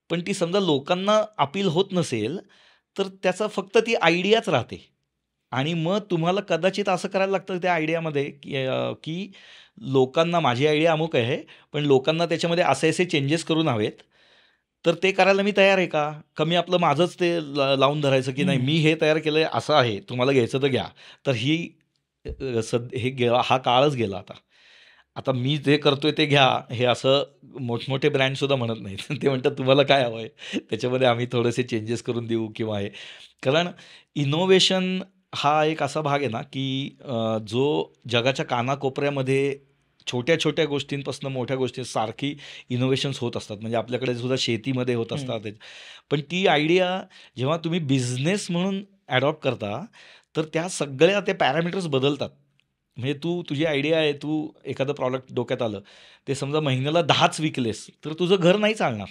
पण ती समजा लोकांना अपील होत नसेल तर त्याचा फक्त ती आयडियाच राहते. आणि मग तुम्हाला कदाचित असं करायला लागतं त्या आयडियामध्ये की की लोकांना माझी आयडिया अमुक आहे पण लोकांना त्याच्यामध्ये असे असे चेंजेस करून हवेत. तर ते करायला मी तयार आहे का? कमी आपलं माझंच ते लावून धरायचं की नाही. मी हे तयार केलं आहे असं आहे तुम्हाला घ्यायचं तर घ्या. तर ही सद हे गेला हा काळच गेला आता. आता मी जे करतोय ते घ्या. हे असं मोठमोठे ब्रँडसुद्धा म्हणत नाहीत. ते म्हणतात तुम्हाला काय हवं आहे त्याच्यामध्ये आम्ही थोडेसे चेंजेस करून देऊ किंवा हे. कारण इनोव्हेशन हा एक असा भाग आहे ना की जो जगाच्या कानाकोपऱ्यामध्ये छोट्या छोट्या गोष्टींपासून मोठ्या गोष्टी सारखी इनोव्हेशन्स होत असतात. म्हणजे आपल्याकडे सुद्धा शेतीमध्ये होत. असतात. पण ती आयडिया जेव्हा तुम्ही बिझनेस म्हणून ॲडॉप्ट करता तर त्या सगळ्या ते पॅरामीटर्स बदलतात. म्हणजे तू तुझी आयडिया आहे तू एखादं प्रॉडक्ट डोक्यात आलं ते समजा महिन्याला दहाच विकलेस तर तुझं घर नाही चालणार.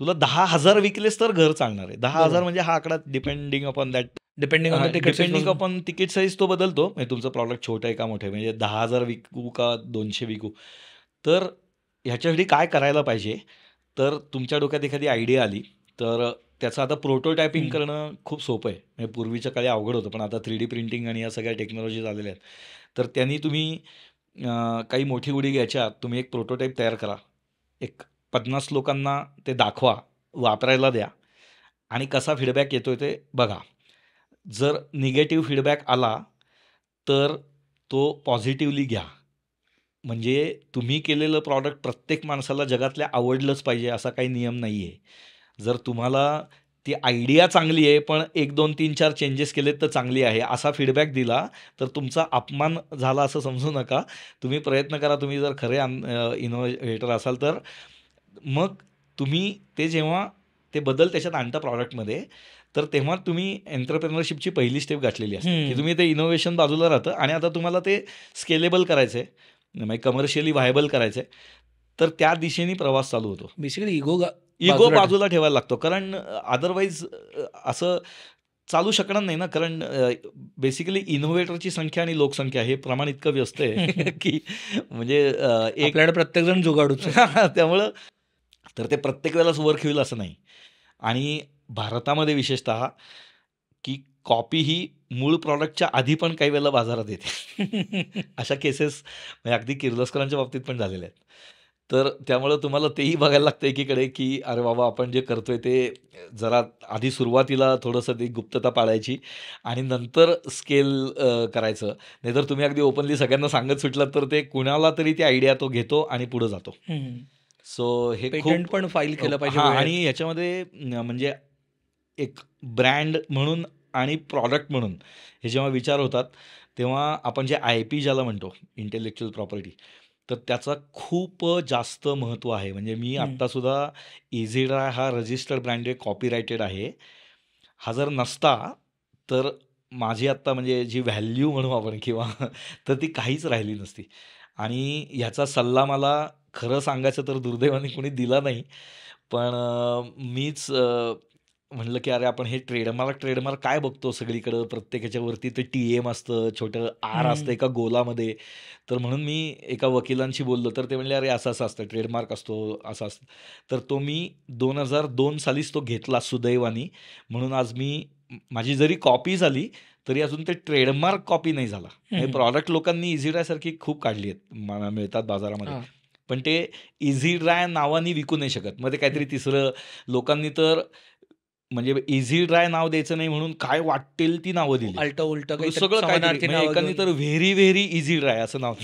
तुला दहा हजार विकलेस तर घर चालणार आहे. दहा हजार. म्हणजे हा आकडा depending upon that depending on depending upon ticket size तो बदलतो. म्हणजे तुमचं प्रॉडक्ट छोटं आहे का मोठं आहे. म्हणजे दहा हजार विकू का दोनशे विकू. तर ह्याच्यासाठी काय करायला पाहिजे? तर तुमच्या डोक्यात एखादी आयडिया आली तर त्याचं आता प्रोटोटायपिंग. करणं खूप सोपं आहे. म्हणजे पूर्वीच्या काळी अवघड होतं पण आता थ्री डी प्रिंटिंग आणि या सगळ्या टेक्नॉलॉजीज आलेल्या आहेत. तर त्यांनी तुम्ही काही मोठी उडी घ्यायच्या तुम्ही एक प्रोटोटाईप तयार करा. एक पन्नास लोकांना ते दाखवा वापरायला द्या आणि कसा फीडबॅक येतो आहे ते बघा. जर निगेटिव्ह फीडबॅक आला तर तो पॉझिटिव्हली घ्या. म्हणजे तुम्ही केलेलं प्रॉडक्ट प्रत्येक माणसाला जगातल्या आवडलंच पाहिजे असा काही नियम नाही आहे जर तुम्हाला ती आयडिया चांगली आहे पण एक दोन तीन चार चेंजेस केलेत तर चांगली आहे. असा फीडबॅक दिला तर तुमचा अपमान झाला असं समजू नका. तुम्ही प्रयत्न करा तुम्ही जर खरे इनोव्हेटर असाल तर. मग तुम्ही ते जेव्हा ते बदल त्याच्यात आणता प्रॉडक्टमध्ये तर तेव्हा तुम्ही एंटरप्रेनरशिपची पहिली स्टेप गाठलेली असते. की तुम्ही ते इनोव्हेशन बाजूला राहतं आणि आता तुम्हाला ते स्केलेबल करायचं आहे म्हणजे कमर्शियली व्हायबल करायचं आहे तर त्या दिशेने प्रवास चालू होतो. बेसिकली इगो इगो बाजूला ठेवायला लागतो. कारण अदरवाईज असं चालू शकणार नाही ना. कारण बेसिकली इनोव्हेटरची संख्या आणि लोकसंख्या हे प्रमाण इतकं व्यस्त आहे की म्हणजे एक आपल्याकडे प्रत्येक जण जुगाडूच त्यामुळं तर ते प्रत्येक वेळेलाच वर्क होईल असं नाही. आणि भारतामध्ये विशेषतः की कॉपी ही मूळ प्रॉडक्टच्या आधी पण काही वेळेला बाजारात येते. अशा केसेस म्हणजे अगदी किर्लोस्करांच्या बाबतीत पण झालेल्या आहेत. तर त्यामुळं तुम्हाला तेही बघायला लागतं एकीकडे की अरे बाबा आपण जे करतोय ते जरा आधी सुरुवातीला थोडंसं ती गुप्तता पाळायची आणि नंतर स्केल करायचं. नाहीतर तुम्ही अगदी ओपनली सगळ्यांना सांगत सुटलात तर ते कुणाला तरी ती आयडिया तो घेतो आणि पुढे जातो. सो हे पेटंट पण फाईल केलं पाहिजे. आणि ह्याच्यामध्ये म्हणजे एक ब्रँड म्हणून आणि प्रॉडक्ट म्हणून हे जेव्हा विचार होतात तेव्हा आपण जे आय पी ज्याला म्हणतो इंटेलेक्च्युअल प्रॉपर्टी तर त्याचा खूप जास्त महत्त्व आहे. म्हणजे मी. आत्तासुद्धा इझीड्राय हा रजिस्टर्ड ब्रँडेड कॉपीरायटेड आहे. हा जर नसता तर माझी आत्ता म्हणजे जी व्हॅल्यू म्हणू आपण किंवा तर ती काहीच राहिली नसती. आणि ह्याचा सल्ला मला खरं सांगायचं तर दुर्दैवाने कोणी दिला नाही. पण मीच म्हणलं की अरे आपण हे ट्रेडमार्क ट्रेडमार्क काय बघतो सगळीकडं? प्रत्येकाच्या वरती ते टी एम असतं छोटं आर असतं. एका गोलामध्ये. तर म्हणून मी एका वकिलांशी बोललो तर ते म्हणले अरे असं असं असतं ट्रेडमार्क असतो असं असतं. तर तो मी दोन हजार दोन सालीच तो घेतला सुदैवानी. म्हणून आज मी माझी जरी कॉपी झाली तरी अजून ते ट्रेडमार्क कॉपी नाही झाला. हे. प्रॉडक्ट लोकांनी इझीड्रायसारखी खूप काढली आहेत मला मिळतात बाजारामध्ये. पण ते इझी ड्राय नावाने विकू नाही शकत. मग ते काहीतरी तिसरं लोकांनी तर म्हणजे इझी ड्राय नाव द्यायचं नाही म्हणून काय वाटेल ती नावं दिली. आलट उलट काहीतरी सगळं काय नावं एकाने. तर व्हेरी व्हेरी इझी ड्राय असं नाव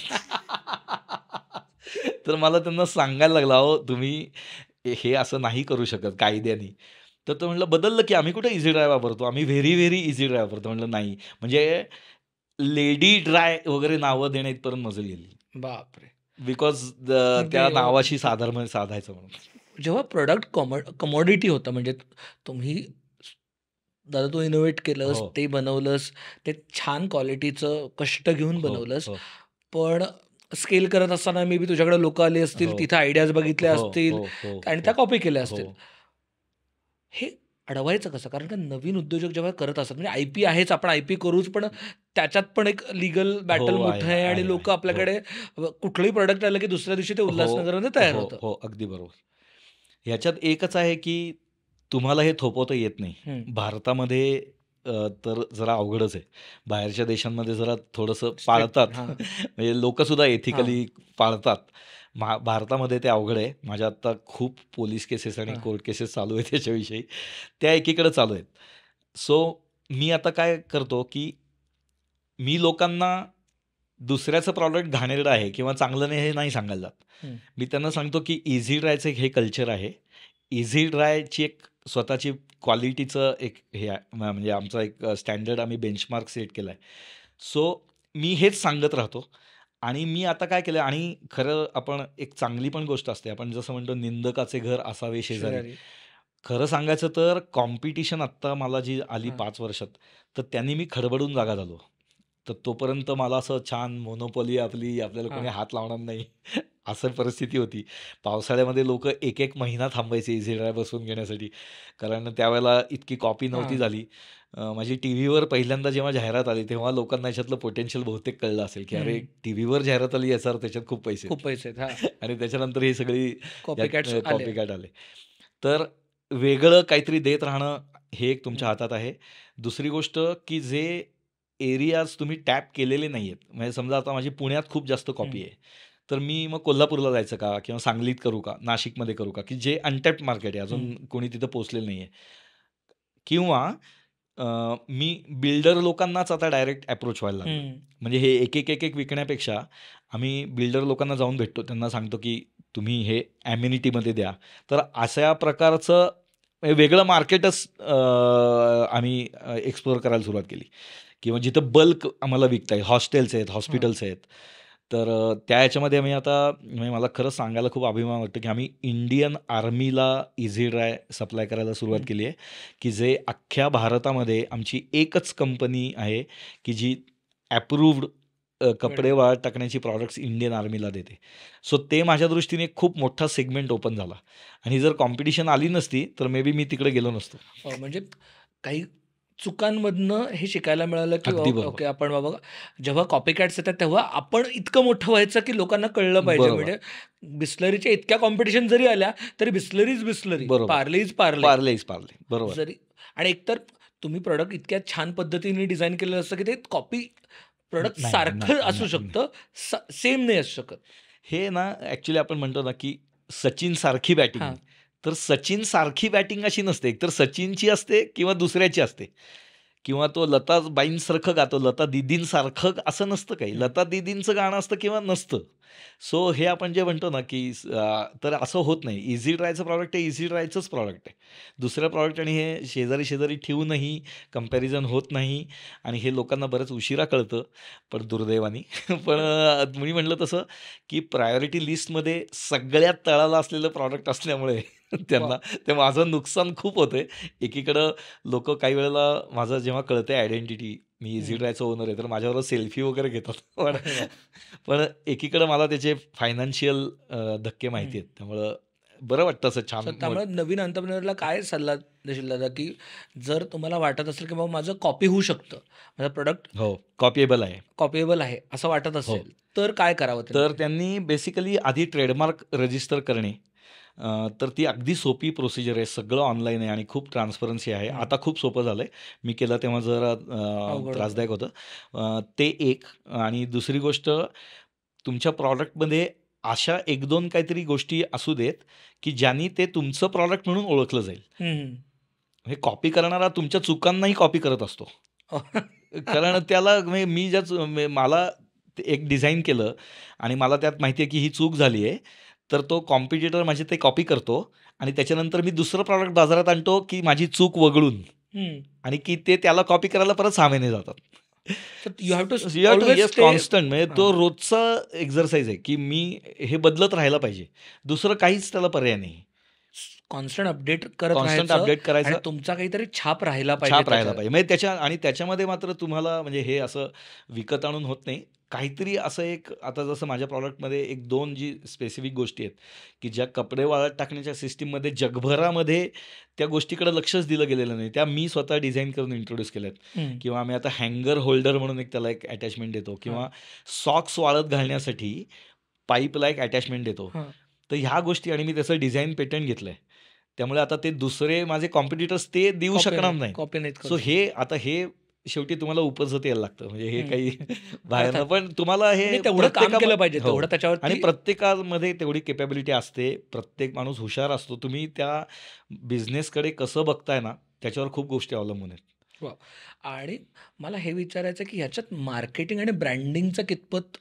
तर मला त्यांना सांगायला लागला अहो तुम्ही हे असं नाही करू शकत कायद्याने. तर तो म्हणलं बदललं की आम्ही कुठे इझी ड्राय वापरतो? आम्ही व्हेरी व्हेरी इझी ड्राय वापरतो. म्हणलं नाही. म्हणजे लेडी ड्राय वगैरे नावं देण्या इथपर्यंत मजल गेली. बापरे. बिकॉज म्हणजे त्या नावाशी साधारण साधायचं म्हणून. जेव्हा प्रोडक्ट कॉमो कमोडिटी होतं म्हणजे तुम्ही दादा तू इनोव्हेट केलंस हो. ते बनवलंस ते छान क्वालिटीचं कष्ट घेऊन हो, बनवलंस हो, पण स्केल करत असताना मे बी तुझ्याकडे लोक आली असतील. तिथे आयडियाज बघितल्या असतील आणि त्या कॉपी केल्या असतील हो. अडवायचं कसं कारण का नवीन उद्योजक जेव्हा करत असतात म्हणजे आय पी आहेच आपण आय पी करूच पण त्याच्यात पण एक लिगल बॅटल मोठं आहे, आणि लोक. आपल्याकडे कुठलंही प्रोडक्ट आलं की दुसऱ्या दिवशी ते उल्हासनगरमध्ये तयार होतं हो अगदी बरोबर ह्याच्यात एकच आहे की तुम्हाला हे थोपवता येत नाही. भारतामध्ये तर जरा अवघडच आहे. बाहेरच्या देशांमध्ये जरा थोडंसं पाळतात. म्हणजे लोक सुद्धा एथिकली पाळतात. मा भारतामध्ये ते अवघड आहे. माझ्या आत्ता खूप पोलीस केसेस आणि. कोर्ट केसेस चालू आहेत त्याच्याविषयी. त्या एकीकडे चालू आहेत. सो मी आता काय करतो की मी लोकांना दुसऱ्याचं प्रॉडक्ट घाणेरडं आहे किंवा चांगलं नाही हे नाही सांगायला जात. मी त्यांना सांगतो की इझी ड्रायचं हे कल्चर आहे. इझी ड्रायची एक स्वतःची क्वालिटीचं एक हे म्हणजे आमचा एक स्टँडर्ड आम्ही बेंचमार्क सेट केला आहे सो मी हेच सांगत राहतो. आणि मी आता काय केलं आणि खरं आपण एक चांगली पण गोष्ट असते. आपण जसं म्हणतो निंदकाचे घर असावे शेजारी. खरं सांगायचं तर कॉम्पिटिशन आत्ता मला जी आली. पाच वर्षात तर त्यांनी मी खडबडून जागा झालो. तर तोपर्यंत मला असं छान मोनोपॉली आपली आपल्याला कोणी. हात लावणार नाही असं परिस्थिती होती. पावसाळ्यामध्ये लोकं 1-1 महिना थांबायचे इझी ड्राय बसवून घेण्यासाठी. कारण त्यावेळेला इतकी कॉपी नव्हती. झाली. माझी टीव्हीवर पहिल्यांदा जेव्हा जाहिरात आली, तेव्हा लोकांना याच्यातलं पोटेन्शियल बहुतेक कळलं असेल, की अरे हं. टीव्हीवर जाहिरात आली याचा त्याच्यात खूप पैसे खूप. पैसे. आणि त्याच्यानंतर ही सगळी कॉपीकॅट्स यात आले. कॉपीकॅट आले. तर वेगळं काहीतरी देत राहणं हे एक तुमच्या. हातात आहे. दुसरी गोष्ट, की जे एरियाज तुम्ही टॅप केलेले नाहीयेत. म्हणजे समजा आता माझी पुण्यात खूप जास्त कॉपी. आहे. तर मी मग कोल्हापूरला जायचं का? किंवा सांगलीत करू का? नाशिकमध्ये करू का? की जे अनटॅप्ड मार्केट आहे. अजून. कोणी तिथं पोहोचलेलं नाहीये. किंवा अ, मी बिल्डर लोकांनाच आता डायरेक्ट अप्रोच व्हायला. हं. म्हणजे हे एक-एक, एक-एक विकण्यापेक्षा आम्ही बिल्डर लोकांना जाऊन भेटतो. त्यांना सांगतो, की तुम्ही हे अमेनिटीमध्ये द्या. तर अशा प्रकारचं वेगळं मार्केटच आम्ही अ, एक्सप्लोर करायला सुरुवात केली. किंवा जिथं बल्क आम्हाला विकता येईल. हॉस्टेल्स आहेत. हॉस्पिटल्स आहेत. तर त्या ह्याच्यामध्ये आम्ही आता म्हणजे मला खरंच सांगायला खूप अभिमान वाटतो, की आम्ही इंडियन आर्मीला इझी ड्राय सप्लाय करायला सुरुवात. केली आहे. की जे अख्ख्या भारतामध्ये आमची एकच कंपनी आहे, की जी अप्रूव्ड अ, कपडे. वाळत टाकण्याची प्रॉडक्ट्स इंडियन आर्मीला देते. सो ते माझ्या दृष्टीने खूप मोठा सेगमेंट ओपन झाला. आणि जर कॉम्पिटिशन आली नसती, तर मे बी मी तिकडे गेलो नसतो. म्हणजे काही चुकांमधनं हे शिकायला मिळालं, की. ओके आपण बाबा जेव्हा कॉपीकॅट्स येतात, तेव्हा आपण इतकं मोठं व्हायचं, की लोकांना कळलं पाहिजे. म्हणजे बिसलरीच्या इतक्या कॉम्पिटिशन जरी आल्या, तरी Bisleri is Bisleri. Parle is Parle. Parle is Parle. बरोबर. जरी आणि एकतर तुम्ही प्रॉडक्ट इतक्या छान पद्धतीने डिझाइन केलेलं असतं, की ते कॉपी प्रॉडक्ट सारखं असू शकतं. सेम नाही असू शकत. हे ना ॲक्चुअली आपण म्हणतो ना, की सचिनसारखी बॅटिंग आहे. तर सचिनसारखी बॅटिंग अशी नसते. एकतर सचिनची असते किंवा दुसऱ्याची असते. किंवा तो लताबाईंसारखं गातो, लता दीदींसारखं असं नसतं काही. लता दीदींचं गाणं असतं किंवा नसतं. सो हे आपण जे म्हणतो ना, की तर असं होत नाही. इझी ड्रायचं प्रॉडक्ट हे इझी ड्रायचंच प्रॉडक्ट आहे. दुसऱ्या प्रॉडक्ट आणि हे शेजारी-शेजारी ठेवूनही कंपॅरिझन होत नाही आणि हे लोकांना बऱ्याच उशिरा कळतं. पण दुर्दैवाने. पण मी म्हटलं तसं, की प्रायोरिटी लिस्टमध्ये सगळ्यात तळाला असलेलं प्रॉडक्ट असल्यामुळे त्यांना! ते माझं नुकसान खूप होतंय. एकीकडं लोकं काही वेळेला माझं जेव्हा कळतंय आयडेंटिटी, मी इझी. ड्रायचा ओनर आहे, तर माझ्याबरोबर सेल्फी वगैरे घेतात. पण! पण एकीकडं मला त्याचे फायनान्शियल धक्के माहिती. आहेत. त्यामुळं बरं वाटतं असं छान त्यामुळे नवीन एंटरप्रेन्योरला काय सल्ला देशील दादा, की जर तुम्हाला वाटत असेल, की बाबा माझं कॉपी होऊ शकतं. माझं प्रॉडक्ट हो, कॉपीएबल आहे. कॉपीएबल आहे, असं वाटत हो. असेल, तर काय करावं तर? त्यांनी बेसिकली आधी ट्रेडमार्क रजिस्टर करणे. तर ती अगदी सोपी प्रोसिजर आहे. सगळं ऑनलाईन आहे आणि खूप ट्रान्सपरन्सी आहे. हं. आता खूप सोपं झालंय. मी केलं तेव्हा जरा. त्रासदायक होतं. ते एक आणि दुसरी गोष्ट तुमच्या प्रॉडक्टमध्ये अशा 1-2 काहीतरी गोष्टी असू देत, की ज्यानी ते तुमचं प्रॉडक्ट म्हणून ओळखलं जाईल. हं. हे कॉपी करणारा तुमच्या चुकांनाही कॉपी करत असतो. कारण त्याला म्हणजे मी ज्या म्हणजे मला एक डिझाइन केलं आणि मला त्यात माहिती आहे, की ही चूक झाली आहे. तर तो कॉम्पिटिटर माझे ते कॉपी करतो आणि त्याच्यानंतर मी दुसरं प्रॉडक्ट बाजारात आणतो, की माझी चूक वगळून. आणि की ते त्याला कॉपी करायला परत 6 महिने जातात. तर you have to you have to constant म्हणजे तो. रोजचा एक्सरसाइज आहे, की मी हे बदलत राहायला पाहिजे. दुसरं काहीच त्याला पर्याय नाही. कॉन्स्टंट अपडेट करत कॉन्स्टंट अपडेट करायचं. तुमचा काहीतरी छाप राहिला पाहिजे छाप राहायला त्याच्यात. पाहिजे. म्हणजे त्याच्या आणि त्याच्यामध्ये मात्र तुम्हाला म्हणजे हे असं विकत आणून होत नाही. काहीतरी असं एक आता जसं माझ्या प्रॉडक्टमध्ये 1-2 जी स्पेसिफिक गोष्टी आहेत, की ज्या कपडे वाळत टाकण्याच्या सिस्टममध्ये जगभरामध्ये त्या गोष्टीकडे लक्षच दिलं गेलेलं नाही. त्या मी स्वतः डिझाइन करून इंट्रोड्यूस केल्यात. किंवा आम्ही आता हँगर होल्डर म्हणून एक त्याला एक अटॅचमेंट देतो. किंवा सॉक्स वाळत घालण्यासाठी पाईपला एक अटॅचमेंट देतो. तर ह्या गोष्टी आणि मी त्याचं डिझाइन पेटंट घेतलंय. त्यामुळे आता ते दुसरे माझे कॉम्पिटिटर्स ते देऊ शकणार नाही सो हे आता हे शेवटी तुम्हाला उपजत यायला लागतं. म्हणजे हे. काही अर्थात. पण तुम्हाला हे नाही तेवढं काम केलं पाहिजे. हो तेवढं आणि त्याच्यावरती प्रत्येकामध्ये तेवढी कॅपॅबिलिटी असते. प्रत्येक माणूस हुशार असतो. तुम्ही त्या बिझनेसकडे कसं बघताय ना, त्याच्यावर खूप गोष्टी अवलंबून आहेत. आणि मला हे विचारायचं की ह्याच्यात मार्केटिंग आणि ब्रँडिंगचा कितपत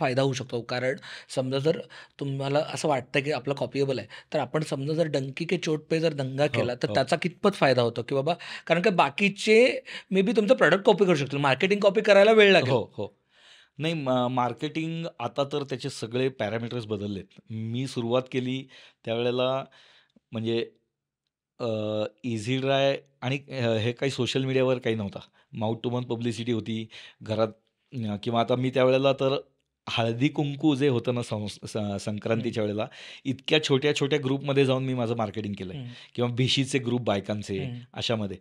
फायदा होऊ शकतो? कारण समजा जर तुम्हाला असं वाटतं, की आपलं कॉपीएबल आहे, तर आपण समजा जर डंकी के चोट पे जर दंगा हो, केला, तर हो. त्याचा कितपत फायदा होतो? की बाबा कारण का बाकीचे मे बी तुमचं प्रॉडक्ट कॉपी करू शकतील. मार्केटिंग कॉपी करायला वेळ लागेल. हो, हो. नाही मार्केटिंग आता तर त्याचे सगळे पॅरामीटर्स बदललेत. मी सुरुवात केली त्यावेळेला म्हणजे इझी ड्राय आणि हे काही सोशल मीडियावर काही नव्हता. माउथ टू माउथ पब्लिसिटी होती. घरात किंवा आता मी त्यावेळेला तर हळदी-कुंकू जे होतं ना संस. संक्रांतीच्या वेळेला, इतक्या छोट्या-छोट्या ग्रुपमध्ये जाऊन मी माझं मार्केटिंग केलंय हं. किंवा भिशीचे ग्रुप बायकांचे. अशामध्ये.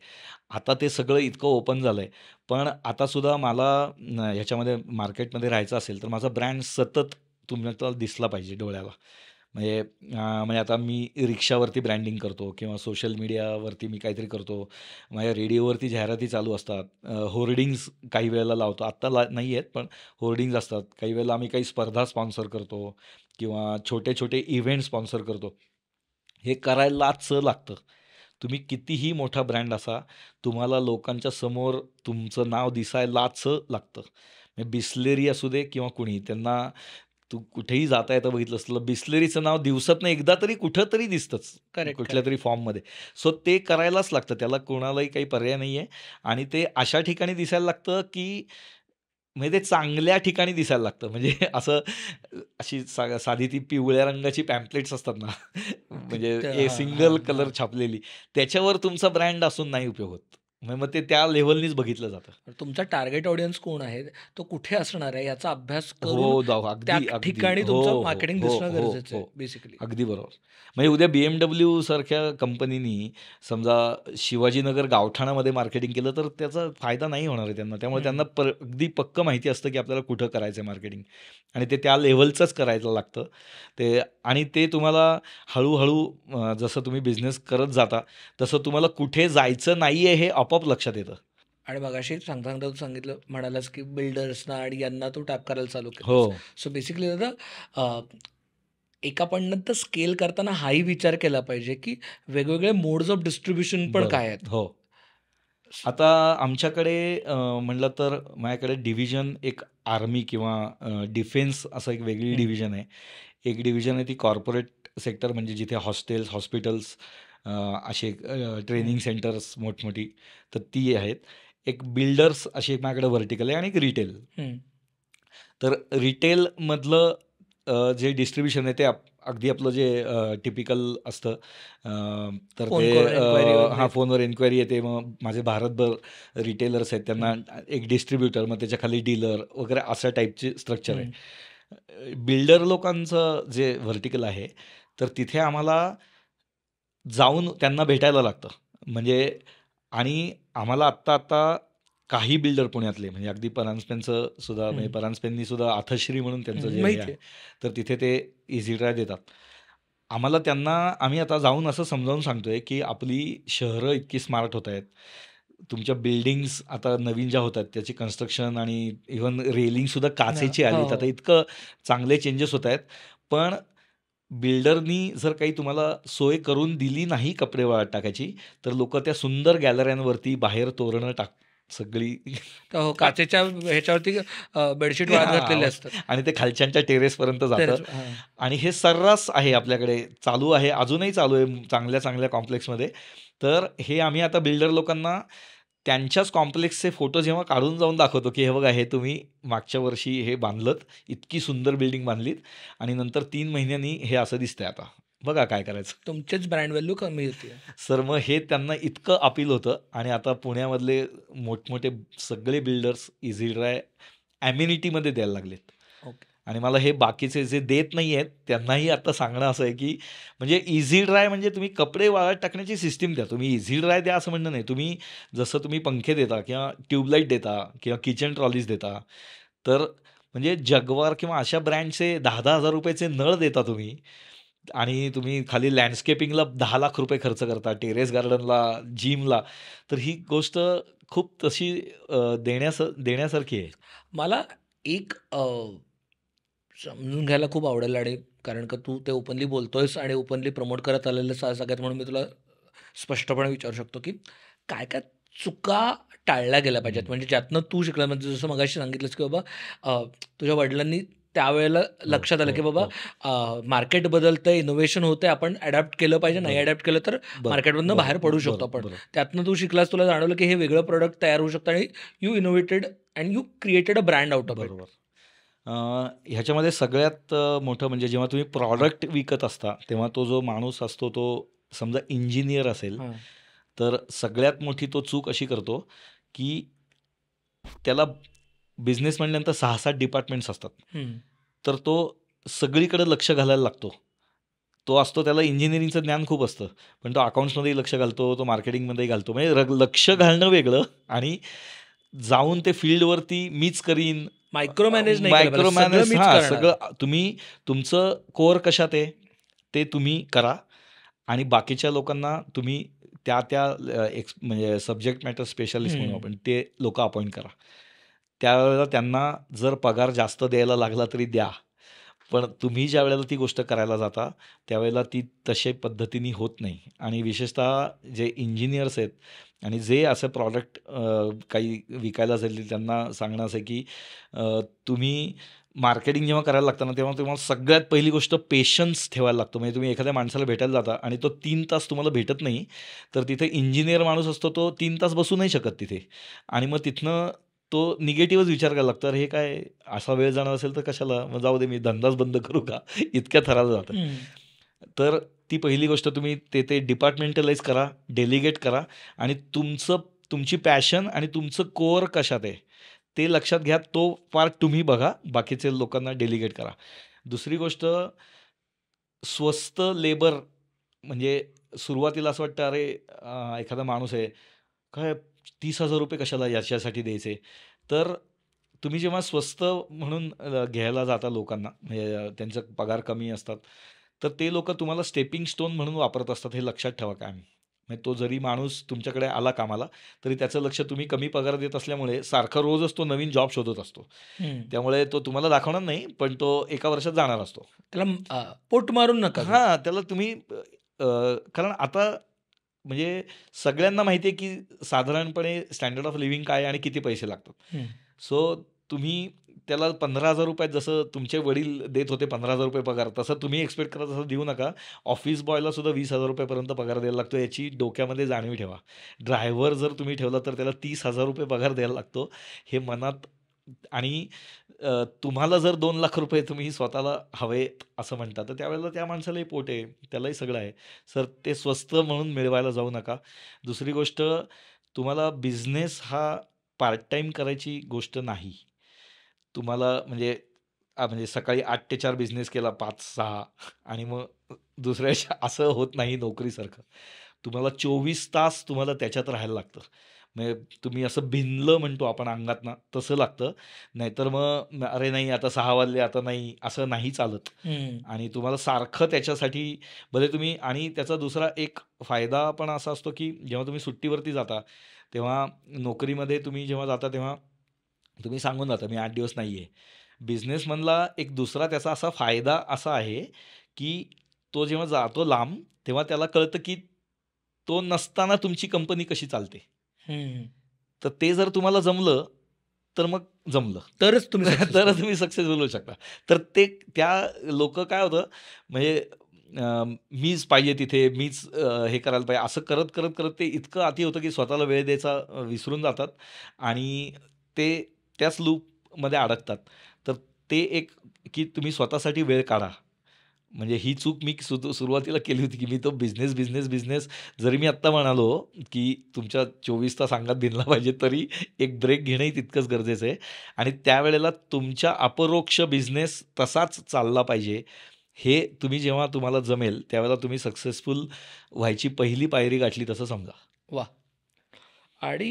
आता ते सगळं इतकं ओपन झालंय. पण आता सुद्धा मला ह्याच्यामध्ये मार्केटमध्ये राहायचं असेल, तर माझा ब्रँड सतत तुम्हाला दिसला पाहिजे डोळ्याला. म्हणजे म्हणजे आता मी रिक्षावरती ब्रँडिंग करतो किंवा सोशल मीडियावरती मी काहीतरी करतो. माझ्या रेडिओवरती जाहिराती चालू असतात. होर्डिंग्स होर्डिंग्ज काही वेळेला लावतो. आत्ता ला नाही आहेत, पण होर्डिंग्ज असतात. काही वेळेला आम्ही काही स्पर्धा स्पॉन्सर करतो किंवा छोटे-छोटे इव्हेंट स्पॉन्सर करतो. हे करायलाच लागतं. तुम्ही कितीही मोठा ब्रँड असा, तुम्हाला लोकांच्या समोर तुमचं नाव दिसायलाच लागतं. बिस्लेरी बिसलेरी असू दे किंवा कुणी त्यांना तू कुठेही जाता येता बघितलंस तर बिसलेरीचं नाव दिवसातनं एकदा तरी कुठेतरी दिसतंच. करेक्ट, कुठल्या. तरी फॉर्ममध्ये. सो ते करायलाच लागतं. त्याला कोणालाही काही पर्याय नाहीये आणि ते अशा ठिकाणी दिसायला लागतं, की म्हणजे ते चांगल्या ठिकाणी दिसायला लागतं. म्हणजे असं अशी सा साधी ती पिवळ्या रंगाची पॅम्पलेट्स असतात ना, म्हणजे सिंगल कलर. छापलेली. त्याच्यावर तुमचा ब्रँड असून नाही उपयोग होत. मग ते त्या लेव्हलनीच बघितलं जातं. तुमचा टार्गेट ऑडियन्स कोण आहे? तो कुठे असणार आहे? याचा अभ्यास करून हो, अगदी, अगदी. ठिकाणी हो, तुमचं हो, मार्केटिंग हो, दिसणं हो, गरजेचं आहे हो. बेसिकली. अगदी बरोबर. म्हणजे उद्या BMW सारख्या कंपनीनी समजा शिवाजीनगर गावठाणामध्ये मार्केटिंग केलं, तर त्याचा फायदा नाही होणार आहे त्यांना. त्यामुळे हं. त्यांना पर अगदी पक्कं माहिती असतं, की आपल्याला कुठं करायचंय मार्केटिंग आणि ते त्या लेव्हलचंच करायला लागतं. ते आणि ते तुम्हाला हळू-हळू जसं तुम्ही बिझनेस करत जाता, तसं तुम्हाला कुठे जायचं नाहीये हे आपोआप लक्षात येतं. आणि मगाशी सांगता-सांगता तू सांगितलं म्हणालास, की बिल्डर्सना आणि यांना तू टॅप करायला चालू. हो. सो बेसिकली दादा एका तर स्केल करताना हाही विचार केला पाहिजे, की वेगवेगळे मोड्स ऑफ डिस्ट्रिब्युशन पण. काय आहेत? हो. आता आमच्याकडे म्हणलं तर माझ्याकडे डिव्हिजन एक आर्मी किंवा डिफेन्स असं एक वेगळी. डिव्हिजन आहे. एक डिव्हिजन आहे ती कॉर्पोरेट सेक्टर म्हणजे जिथे हॉस्टेल्स, हॉस्पिटल्स असे ट्रेनिंग. सेंटर्स मोठमोठी तर ती आहेत. एक बिल्डर्स अशी एक माझ्याकडे व्हर्टिकल आहे आणि एक रिटेल. तर रिटेलमधलं जे डिस्ट्रिब्युशन आहे ते अगदी आपलं जे टिपिकल असतं. तर ते. हां, फोनवर एन्क्वायरी येते. मग माझे भारतभर रिटेलर्स आहेत. त्यांना. एक डिस्ट्रिब्युटर, मग त्याच्याखाली डीलर वगैरे अशा टाईपचे स्ट्रक्चर आहे. बिल्डर लोकांचं जे व्हर्टिकल आहे, तर तिथे आम्हाला जाऊन त्यांना भेटायला लागतं. म्हणजे आणि आम्हाला आत्ता-आत्ता काही बिल्डर पुण्यातले म्हणजे अगदी परांजपेंचं सुद्धा म्हणजे हं. परांजपेंनी सुद्धा अथश्री म्हणून त्यांचं हं, जे हे आहे. तर तिथे ते इझी ड्राय देतात. आम्हाला त्यांना आम्ही आता जाऊन असं समजावून सांगतोय, की आपली शहरं इतकी स्मार्ट होत आहेत. तुमच्या बिल्डिंग्स आता नवीन ज्या होतात त्याची कन्स्ट्रक्शन आणि इव्हन रेलिंगसुद्धा हां. काचेची हो, आलीत. आता हो. इतकं चांगले चेंजेस होत आहेत. पण बिल्डरनी जर काही तुम्हाला सोय करून दिली नाही कपडे वाळत टाकायची, तर लोकं त्या सुंदर गॅलऱ्यांवरती बाहेर तोरणं टाक सगळी हो, काचेच्या ह्याच्यावरती बेडशीट वाळत घातलेले हां. असतात. आणि ते खालच्यांच्या टेरेसपर्यंत जातं. आणि हे सर्रास आहे आपल्याकडे. चालू आहे. अजूनही चालू आहे चांगल्या-चांगल्या कॉम्प्लेक्समध्ये. तर हे आम्ही आता बिल्डर लोकांना त्यांच्याच कॉम्प्लेक्सचे फोटो जेव्हा काढून जाऊन दाखवतो, की हे बघा हे तुम्ही मागच्या वर्षी हे बांधलत. इतकी सुंदर बिल्डिंग बांधलीत आणि नंतर 3 महिन्यांनी हे असं दिसतंय आता. बघा काय करायचं. तुमचीच ब्रँड व्हॅल्यू कमी होतीये. सर मग हे त्यांना इतकं अपील होतं आणि आता पुण्यामधले मोठमोठे सगळे बिल्डर्स इझी ड्राय अमेनिटीमध्ये द्यायला लागलेत. ओके. आणि मला हे बाकीचे जे देत नाही आहेत त्यांनाही आता सांगणं असं आहे, की म्हणजे इझी ड्राय म्हणजे तुम्ही कपडे वाळत टाकण्याची सिस्टीम द्या. तुम्ही इझी ड्राय द्या असं म्हणणं नाही. तुम्ही जसं तुम्ही पंखे देता किंवा ट्यूबलाईट देता किंवा किचन ट्रॉलीज देता. तर म्हणजे जगवार किंवा अशा ब्रँडचे दहा दहा हजार रुपयाचे नळ देता तुम्ही आणि तुम्ही खाली लँडस्केपिंगला दहा लाख रुपये खर्च करता, टेरेस गार्डनला, जिमला. तर ही गोष्ट खूप तशी देण्यास देण्यासारखी आहे. मला एक समजून घ्यायला खूप आवडेल आणि कारण का तू ते ओपनली बोलतोयस आणि ओपनली प्रमोट करत आलेलं स सगळ्यात म्हणून मी तुला स्पष्टपणे विचारू शकतो, की काय-काय चुका टाळल्या गेल्या पाहिजेत? हं. म्हणजे ज्यातनं तू शिकला म्हणजे जसं मगाशी सांगितलंस, की बाबा तुझ्या वडिलांनी त्यावेळेला हो, लक्षात आलं, हो, की बाबा हो. अ, मार्केट बदलतंय, इनोव्हेशन होतंय, आपण अडॅप्ट केलं पाहिजे. नाही. अडॅप्ट केलं तर मार्केटमधनं बाहेर पडू शकतो आपण. त्यातनं तू शिकलास, तुला जाणवलं, की हे वेगळं प्रॉडक्ट तयार होऊ शकतं आणि you innovated and you created a brand out of. बरोबर. ह्याच्यामध्ये सगळ्यात मोठं म्हणजे जेव्हा तुम्ही. प्रॉडक्ट विकत असता, तेव्हा तो जो माणूस असतो तो समजा इंजिनिअर असेल. तर सगळ्यात मोठी तो चूक अशी करतो, की त्याला बिझनेस म्हटल्यानंतर सहा सात डिपार्टमेंट्स असतात. तर तो सगळीकडे लक्ष घालायला लागतो तो असतो त्याला इंजिनिअरिंगचं ज्ञान खूप असतं पण तो अकाउंट्समध्येही लक्ष घालतो तो मार्केटिंगमध्येही घालतो म्हणजे लक्ष घालणं वेगळं आणि जाऊन ते फील्डवरती मीच करीन मायक्रो मॅनेज. मायक्रो सगळं मॅनेज हां. सगळं तुम्ही तुमचं कोअर कशात आहे ते तुम्ही करा आणि बाकीच्या लोकांना तुम्ही त्या त्या एक्स म्हणजे सब्जेक्ट मॅटर स्पेशलिस्ट म्हणू हं. आपण ते लोक अपॉइंट करा त्यावेळेला त्यांना जर पगार जास्त द्यायला लागला तरी द्या पण तुम्ही ज्या वेळेला ती गोष्ट करायला जाता त्यावेळेला ती तसे पद्धतीने होत नाही. आणि विशेषतः जे इंजिनियर्स आहेत आणि जे असं प्रॉडक्ट काही विकायला जाईल त्यांना सांगणं असं की तुम्ही मार्केटिंग जेव्हा करायला लागतं ना तेव्हा तुम्हाला सगळ्यात पहिली गोष्ट पेशन्स ठेवायला लागतो. म्हणजे तुम्ही एखाद्या माणसाला भेटायला जाता आणि तो तीन तास तुम्हाला भेटत नाही तर तिथे इंजिनियर माणूस असतो तो तीन तास बसू नाही शकत तिथे. आणि मग तिथनं तो निगेटिव्हच विचार करायला लागतो. अरे हे काय असा वेळ जाणार असेल तर कशाला? मग जाऊ दे मी धंदाच बंद करू का? इतक्या थराला जातं. तर ती पहिली गोष्ट तुम्ही ते ते डिपार्टमेंटलाइज करा डेलिगेट करा आणि तुमचं तुमची पॅशन आणि तुमचं कोअर कशात आहे ते लक्षात घ्या. तो पार्ट तुम्ही बघा बाकीचे लोकांना डेलिगेट करा. दुसरी गोष्ट स्वस्त लेबर म्हणजे सुरुवातीला असं वाटतं अरे एखादा माणूस आहे काय तीस हजार रुपये कशाला याच्यासाठी द्यायचे तर तुम्ही जेव्हा स्वस्त म्हणून घ्यायला जाता लोकांना म्हणजे त्यांचा पगार कमी असतात तर ते लोक तुम्हाला स्टेपिंग स्टोन म्हणून वापरत असतात हे लक्षात ठेवा काय म्हणजे तो जरी माणूस तुमच्याकडे आला कामाला तरी त्याचं लक्ष तुम्ही कमी पगार देत असल्यामुळे सारखा रोजच तो नवीन जॉब शोधत असतो. त्यामुळे तो तुम्हाला दाखवणार नाही पण तो एका वर्षात जाणार असतो त्याला पोट मारून नका. हां त्याला तुम्ही कारण आता म्हणजे सगळ्यांना माहिती आहे की साधारणपणे स्टँडर्ड ऑफ लिव्हिंग काय आणि किती पैसे लागतात. सो तुम्ही त्याला पंधरा हजार रुपयात जसं तुमचे वडील देत होते पंधरा हजार रुपये पगार तसं तुम्ही एक्सपेक्ट करत असं देऊ नका. ऑफिस बॉयला सुद्धा वीस हजार रुपयापर्यंत पगार द्यायला लागतो याची डोक्यामध्ये जाणीव ठेवा. ड्रायव्हर जर तुम्ही ठेवला तर त्याला तीस हजार रुपये पगार द्यायला लागतो. हे मनात आणि तुम्हाला जर दोन लाख रुपये तुम्ही स्वतःला हवे असं म्हणता तर त्यावेळेला त्या माणसालाही पोट आहे त्यालाही सगळं आहे. सर ते स्वस्त म्हणून मिळवायला जाऊ नका. दुसरी गोष्ट तुम्हाला बिझनेस हा पार्ट टाईम करायची गोष्ट नाही. तुम्हाला म्हणजे म्हणजे सकाळी आठ ते चार बिझनेस केला पाच सहा आणि मग दुसऱ्याच्या असं होत नाही नोकरीसारखं. तुम्हाला चोवीस तास तुम्हाला त्याच्यात राहायला लागतं. म्हणजे तुम्ही असं भिनलं म्हणतो आपण अंगातनं तसं लागतं नाहीतर मग अरे नाही आता सहा वाजले आता नाही असं नाही चालत. आणि तुम्हाला सारखं त्याच्यासाठी भले तुम्ही आणि त्याचा दुसरा एक फायदा पण असा असतो की जेव्हा तुम्ही सुट्टीवरती जाता तेव्हा नोकरीमध्ये तुम्ही जेव्हा जाता तेव्हा तुम्ही सांगून जाता मी आठ दिवस नाही आहे बिझनेसमनला एक दुसरा त्याचा असा फायदा असा आहे की तो जेव्हा जातो लांब तेव्हा त्याला कळतं की तो नसताना तुमची कंपनी कशी चालते. तर ते जर तुम्हाला जमलं तर मग जमलं. तरच तुम्ही successful. तर तुम्ही सक्सेसफुल होऊ शकता. तर ते त्या लोक काय होतं म्हणजे मीच पाहिजे तिथे मीच हे करायला पाहिजे असं करत करत करत ते इतकं अति होतं की स्वतःला वेळ द्यायचा विसरून जातात. आणि ते त्याच लूपमध्ये अडकतात. तर ते एक की तुम्ही स्वतःसाठी वेळ काढा. म्हणजे ही चूक मी सु सुरुवातीला केली होती की मी तो बिझनेस बिझनेस बिझनेस जरी मी आत्ता म्हणालो की तुमच्या चोवीस तास अंगात भिनला पाहिजे तरी एक ब्रेक घेणंही तितकंच गरजेचं आहे. आणि त्यावेळेला तुमच्या अपरोक्ष बिझनेस तसाच चालला पाहिजे. हे तुम्ही जेव्हा तुम्हाला जमेल त्यावेळेला तुम्ही सक्सेसफुल व्हायची पहिली पायरी गाठली तसं समजा. वा आणि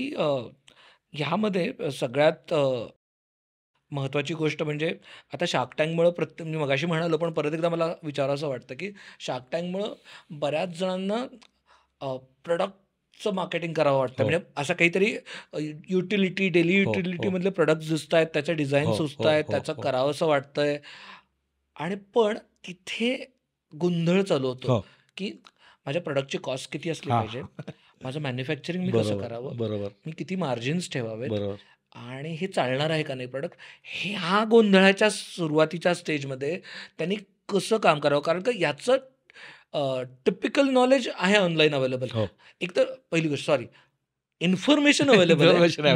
ह्यामध्ये सगळ्यात महत्त्वाची गोष्ट म्हणजे आता शार्क टँकमुळं प्रत्येक मी मगाशी म्हणालो पण परत एकदा मला विचारावंसं वाटतं की शार्क टँकमुळं बऱ्याच जणांना प्रोडक्टचं मार्केटिंग करावं वाटतं हो. म्हणजे असं काहीतरी युटिलिटी डेली. युटिलिटीमधले प्रोडक्ट्स दिसत आहेत त्याचे डिझाईन सुचत आहेत त्याचं हो. करावंसं वाटतंय आणि पण तिथे गोंधळ चालू होतो हो. की माझ्या प्रोडक्टची कॉस्ट किती असली. पाहिजे माझं मॅन्युफॅक्चरिंग मी कसं करावं बरोबर मी किती मार्जिन्स ठेवावेत आणि हे चालणार आहे का नाही प्रोडक्ट ह्या गोंधळाच्या सुरुवातीच्या स्टेजमध्ये त्यांनी कसं काम करावं? कारण का याचं टिपिकल नॉलेज आहे ऑनलाईन अवेलेबल हो. एक तर पहिली गोष्ट सॉरी इन्फॉर्मेशन अवेलेबल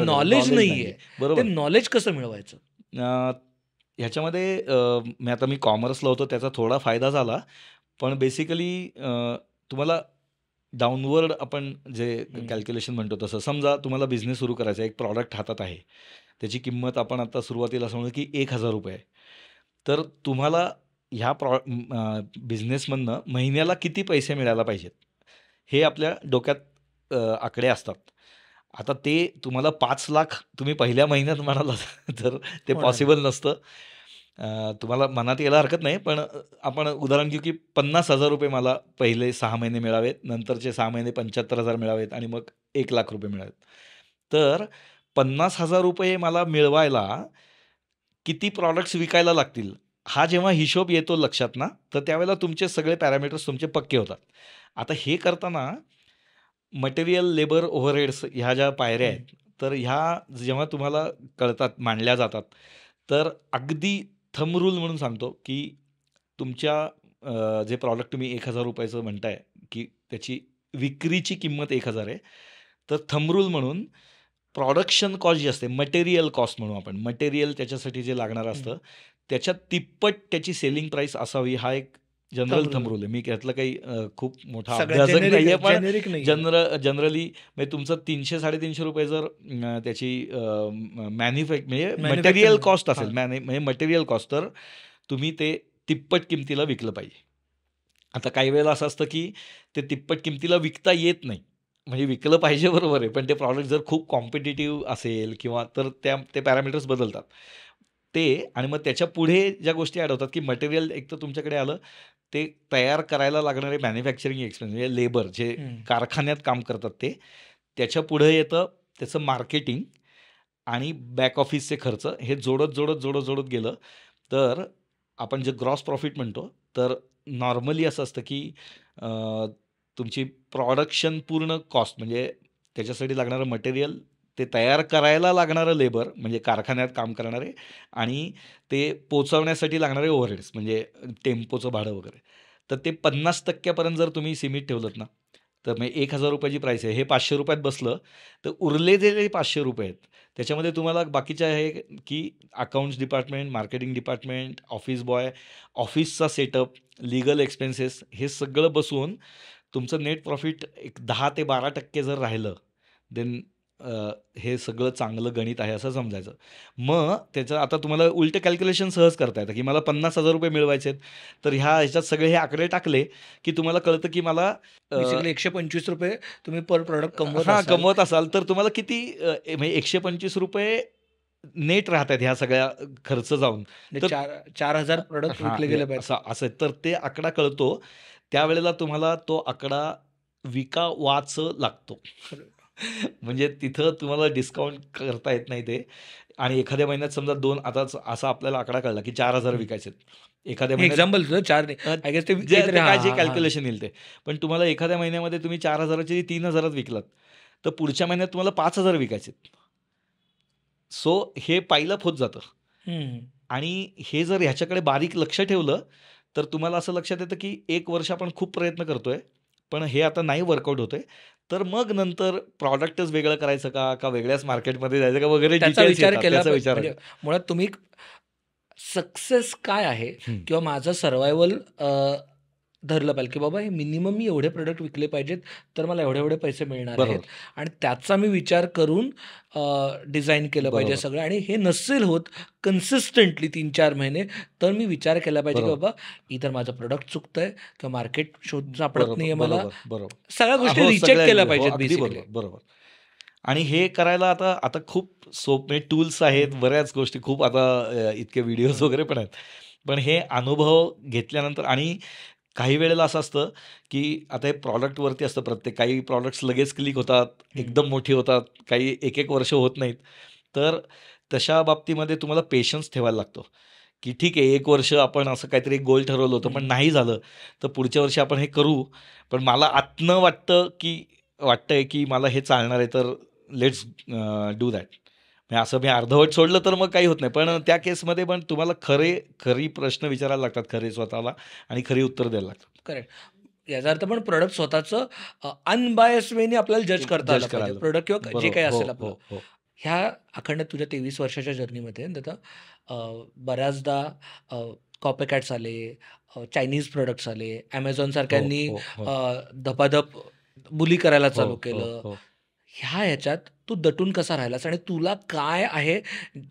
नॉलेज नाही. आहे. बरोबर. नॉलेज कसं मिळवायचं? ह्याच्यामध्ये मी आता मी कॉमर्सला होतो त्याचा थोडा फायदा झाला. पण बेसिकली तुम्हाला डाउनवर्ड आपण जे हं. कॅल्क्युलेशन म्हणतो तसं समजा तुम्हाला बिझनेस सुरू करायचा एक प्रॉडक्ट हातात आहे. त्याची किंमत आपण आता सुरुवातीला असं म्हणू की ₹1000 आहे. तर तुम्हाला ह्या प्रॉ बिझनेसमधनं महिन्याला किती पैसे मिळायला पाहिजेत, हे आपल्या डोक्यात आकडे असतात. आता ते तुम्हाला 5,00,000 तुम्ही पहिल्या महिन्यात म्हणालात तर ते. पॉसिबल नसतं. अ, तुम्हाला मनात यायला हरकत नाही, पण अ, आपण उदाहरण घेऊ की ₹50,000 मला पहिले 6 महिने मिळावेत, नंतरचे 6 महिने 75,000 मिळावेत आणि मग ₹1,00,000 मिळावेत. तर ₹50,000 मला मिळवायला किती प्रॉडक्ट्स विकायला लागतील, हा जेव्हा हिशोब येतो लक्षात ना, तर त्यावेळेला तुमचे सगळे पॅरामीटर्स तुमचे पक्के होतात. आता हे करताना मटेरियल, लेबर, ओव्हरहेड्स ह्या ज्या पायऱ्या हं. आहेत, तर ह्या जेव्हा तुम्हाला कळतात, मांडल्या जातात, तर अगदी थंब रूल म्हणून सांगतो की तुमच्या जे प्रॉडक्ट तुम्ही ₹1,000 चं म्हणताय, की त्याची विक्रीची किंमत 1,000 आहे. तर थंब रूल म्हणून प्रोडक्शन कॉस्ट जी असते, मटेरियल कॉस्ट म्हणू आपण. मटेरियल त्याच्यासाठी जे लागणारं. असतं, त्याच्या तिप्पट त्याची सेलिंग प्राईस असावी, हा एक जनरल थंब रूल. आहे. मी त्यातलं काही अ, खूप मोठा सगळ्यात अभ्यासक जेनेरिक नाहीये, आहे, पण जेनेरिक नाहीये. जनर जनरली म्हणजे तुमचं ₹300-350 जर अ, त्याची अ, म मॅन्युफॅक म्हणजे मटेरियल कॉस्ट असेल, हां. मॅने म्हणजे मटेरियल कॉस्ट, तर तुम्ही ते तिप्पट किमतीला विकलं पाहिजे. आता काही वेळेला असं असतं की ते तिप्पट किमतीला विकता येत नाही. म्हणजे विकलं पाहिजे बरोबर आहे, पण ते प्रॉडक्ट जर खूप कॉम्पिटिटिव्ह असेल किंवा तर त्या ते पॅरामीटर्स बदलतात. ते आणि मग त्याच्या पुढे ज्या गोष्टी ॲड होतात, की मटेरियल एकतर तुमच्याकडे आलं, ते तयार करायला लागणारे मॅन्युफॅक्चरिंग एक्सपेन्स म्हणजे लेबर जे. कारखान्यात काम करतात ते. त्याच्या पुढे येतं त्याचं मार्केटिंग आणि बॅक ऑफिसचे खर्च. हे जोडत, जोडत, जोडत, जोडत गेलं, तर आपण जे ग्रॉस प्रॉफिट म्हणतो, तर नॉर्मली असं असतं की तुमची प्रॉडक्शन पूर्ण कॉस्ट म्हणजे त्याच्यासाठी लागणारं मटेरियल, ते तयार करायला लागणारं लेबर म्हणजे कारखान्यात काम करणारे आणि ते पोचवण्यासाठी लागणारे ओव्हरहेड्स म्हणजे टेम्पोचं भाडं वगैरे. तर ते पन्नास टक्क्यापर्यंत जर तुम्ही सीमित ठेवलं ना, तर म्हणजे ₹1,000 ची प्राईस आहे. हे पाचशे रुपयात बसलं, तर उरलेले जे ₹500 आहेत, त्याच्यामध्ये तुम्हाला बाकीचे आहे की accounts department, marketing department, office boy, ऑफिसचा सेटअप, लीगल एक्सपेन्सेस हे सगळं बसवून तुमचं नेट प्रॉफिट एक दहा ते 12% जर राहिलं, देन हे सगळं चांगलं गणित आहे असं समजायचं. मग त्याचं आता तुम्हाला उलटं कॅल्क्युलेशन सहज करता येतं, की मला ₹50,000 मिळवायचे आहेत, तर ह्या ह्याच्यात सगळे हे आकडे टाकले, की तुम्हाला कळतं की मला अ बेसिकली ₹125 तुम्ही पर प्रॉडक्ट कमवत हां. कमवत असाल, तर तुम्हाला किती म्हणजे ₹125 नेट राहतायत ह्या सगळ्या खर्च जाऊन. म्हणजे तर चार 4,000 प्रॉडक्ट हां, विकले गेले पाहिजेत. असं. तर ते आकडा कळतो. त्यावेळेला तुम्हाला तो आकडा विकावाचं लागतो. म्हणजे तिथं तुम्हाला डिस्काउंट करता येत नाही ते आणि एखाद्या महिन्यात समजा 2 आताच असा आपल्याला आकडा कळला, की 4,000 हं. विकायचेत. एखाद्या एक्झाम्पल तुझं 4 नाही. अ, आय गेस ते जे काहीतरी ते काय जे हां. कॅल्क्युलेशन येईल ते. पण तुम्हाला एखाद्या महिन्यामध्ये तुम्ही 4,000 चे 3,000 त विकलात, तर पुढच्या महिन्यात तुम्हाला 5,000 विकायचेत. सो हे पाईल अप होत जातं. हं. आणि हे जर ह्याच्याकडे बारीक लक्ष ठेवलं, तर तुम्हाला असं लक्षात येतं, की 1 वर्ष आपण खूप प्रयत्न करतोय, पण हे आता नाही वर्कआउट होतंय. तर मग नंतर प्रॉडक्टच वेगळं करायचं का? का वेगळ्याच मार्केटमध्ये जायचं का? वगैरे त्याचा विचार. केला. विचार म्हणजे मुळात तुम्ही सक्सेस काय आहे. किंवा माझं सर्व्हायव्हल अ, धरलं पाहिजे, की बाबा हे मिनिमम मी एवढे प्रॉडक्ट विकले पाहिजेत, तर मला एवढे-एवढे पैसे मिळणार आहेत. आणि त्याचा मी विचार करून अ, डिझाइन केलं पाहिजे. सगळं आणि हे नसेल होत कन्सिस्टंटली 3-4 महिने, तर मी विचार केला पाहिजे, की. बाबा इथर माझं प्रॉडक्ट चुकतंय किंवा मार्केट शोध सापडत नाहीये मला. सगळ्या गोष्टी हो, रिचेक सगळ्या केल्या हो, पाहिजेत बेसिकली. बरोबर. आणि हे करायला आता आता खूप सोपे टूल्स आहेत, हं. बऱ्याच गोष्टी खूप आता इतके व्हिडिओज हं. वगैरे पण आहेत. पण हे अनुभव घेतल्यानंतर आणि काही वेळेला असं असतं, की आता हे प्रॉडक्टवरती असतं प्रत्येक काही प्रॉडक्ट्स लगेच क्लिक होतात. एकदम मोठी होतात, काही 1-1 वर्ष होत नाहीत. तर तशा बाबतीमध्ये तुम्हाला पेशन्स ठेवायला लागतो, की ठीक आहे 1 वर्ष आपण असं काहीतरी गोल ठरवलं होतं, पण. नाही झालं, तर पुढच्या वर्षी आपण हे करू. पण मला आतनं वाटतं, की वाटतंय, की मला हे चालणार आहे, तर लेट्स डू दॅट. असं मी अर्धवट सोडलं, तर मग काही होत नाही. पण त्या केसमध्ये पण तुम्हाला खरे खरी प्रश्न विचारायला लागतात, खरे स्वतःला आणि खरी उत्तर द्यायला लागतात. करेक्ट. याचा अर्थ पण प्रॉडक्ट स्वतःचं अ, अनबायस्ड वेनी आपल्याला जज करता आलं प्रॉडक्ट किंवा जे. काही हो, असेल आपलं. हो, हो. ह्या अखंड तुझ्या 23 वर्षाच्या जर्नीमध्ये आता अ, बऱ्याचदा अ, कॉपी कॅट्स आले, चायनीज प्रॉडक्ट्स आले, हो, सारख्यांनी धपाधप बुली करायला चालू केलं. ह्या ह्याच्यात तू दटून कसा राहिलास आणि तुला काय आहे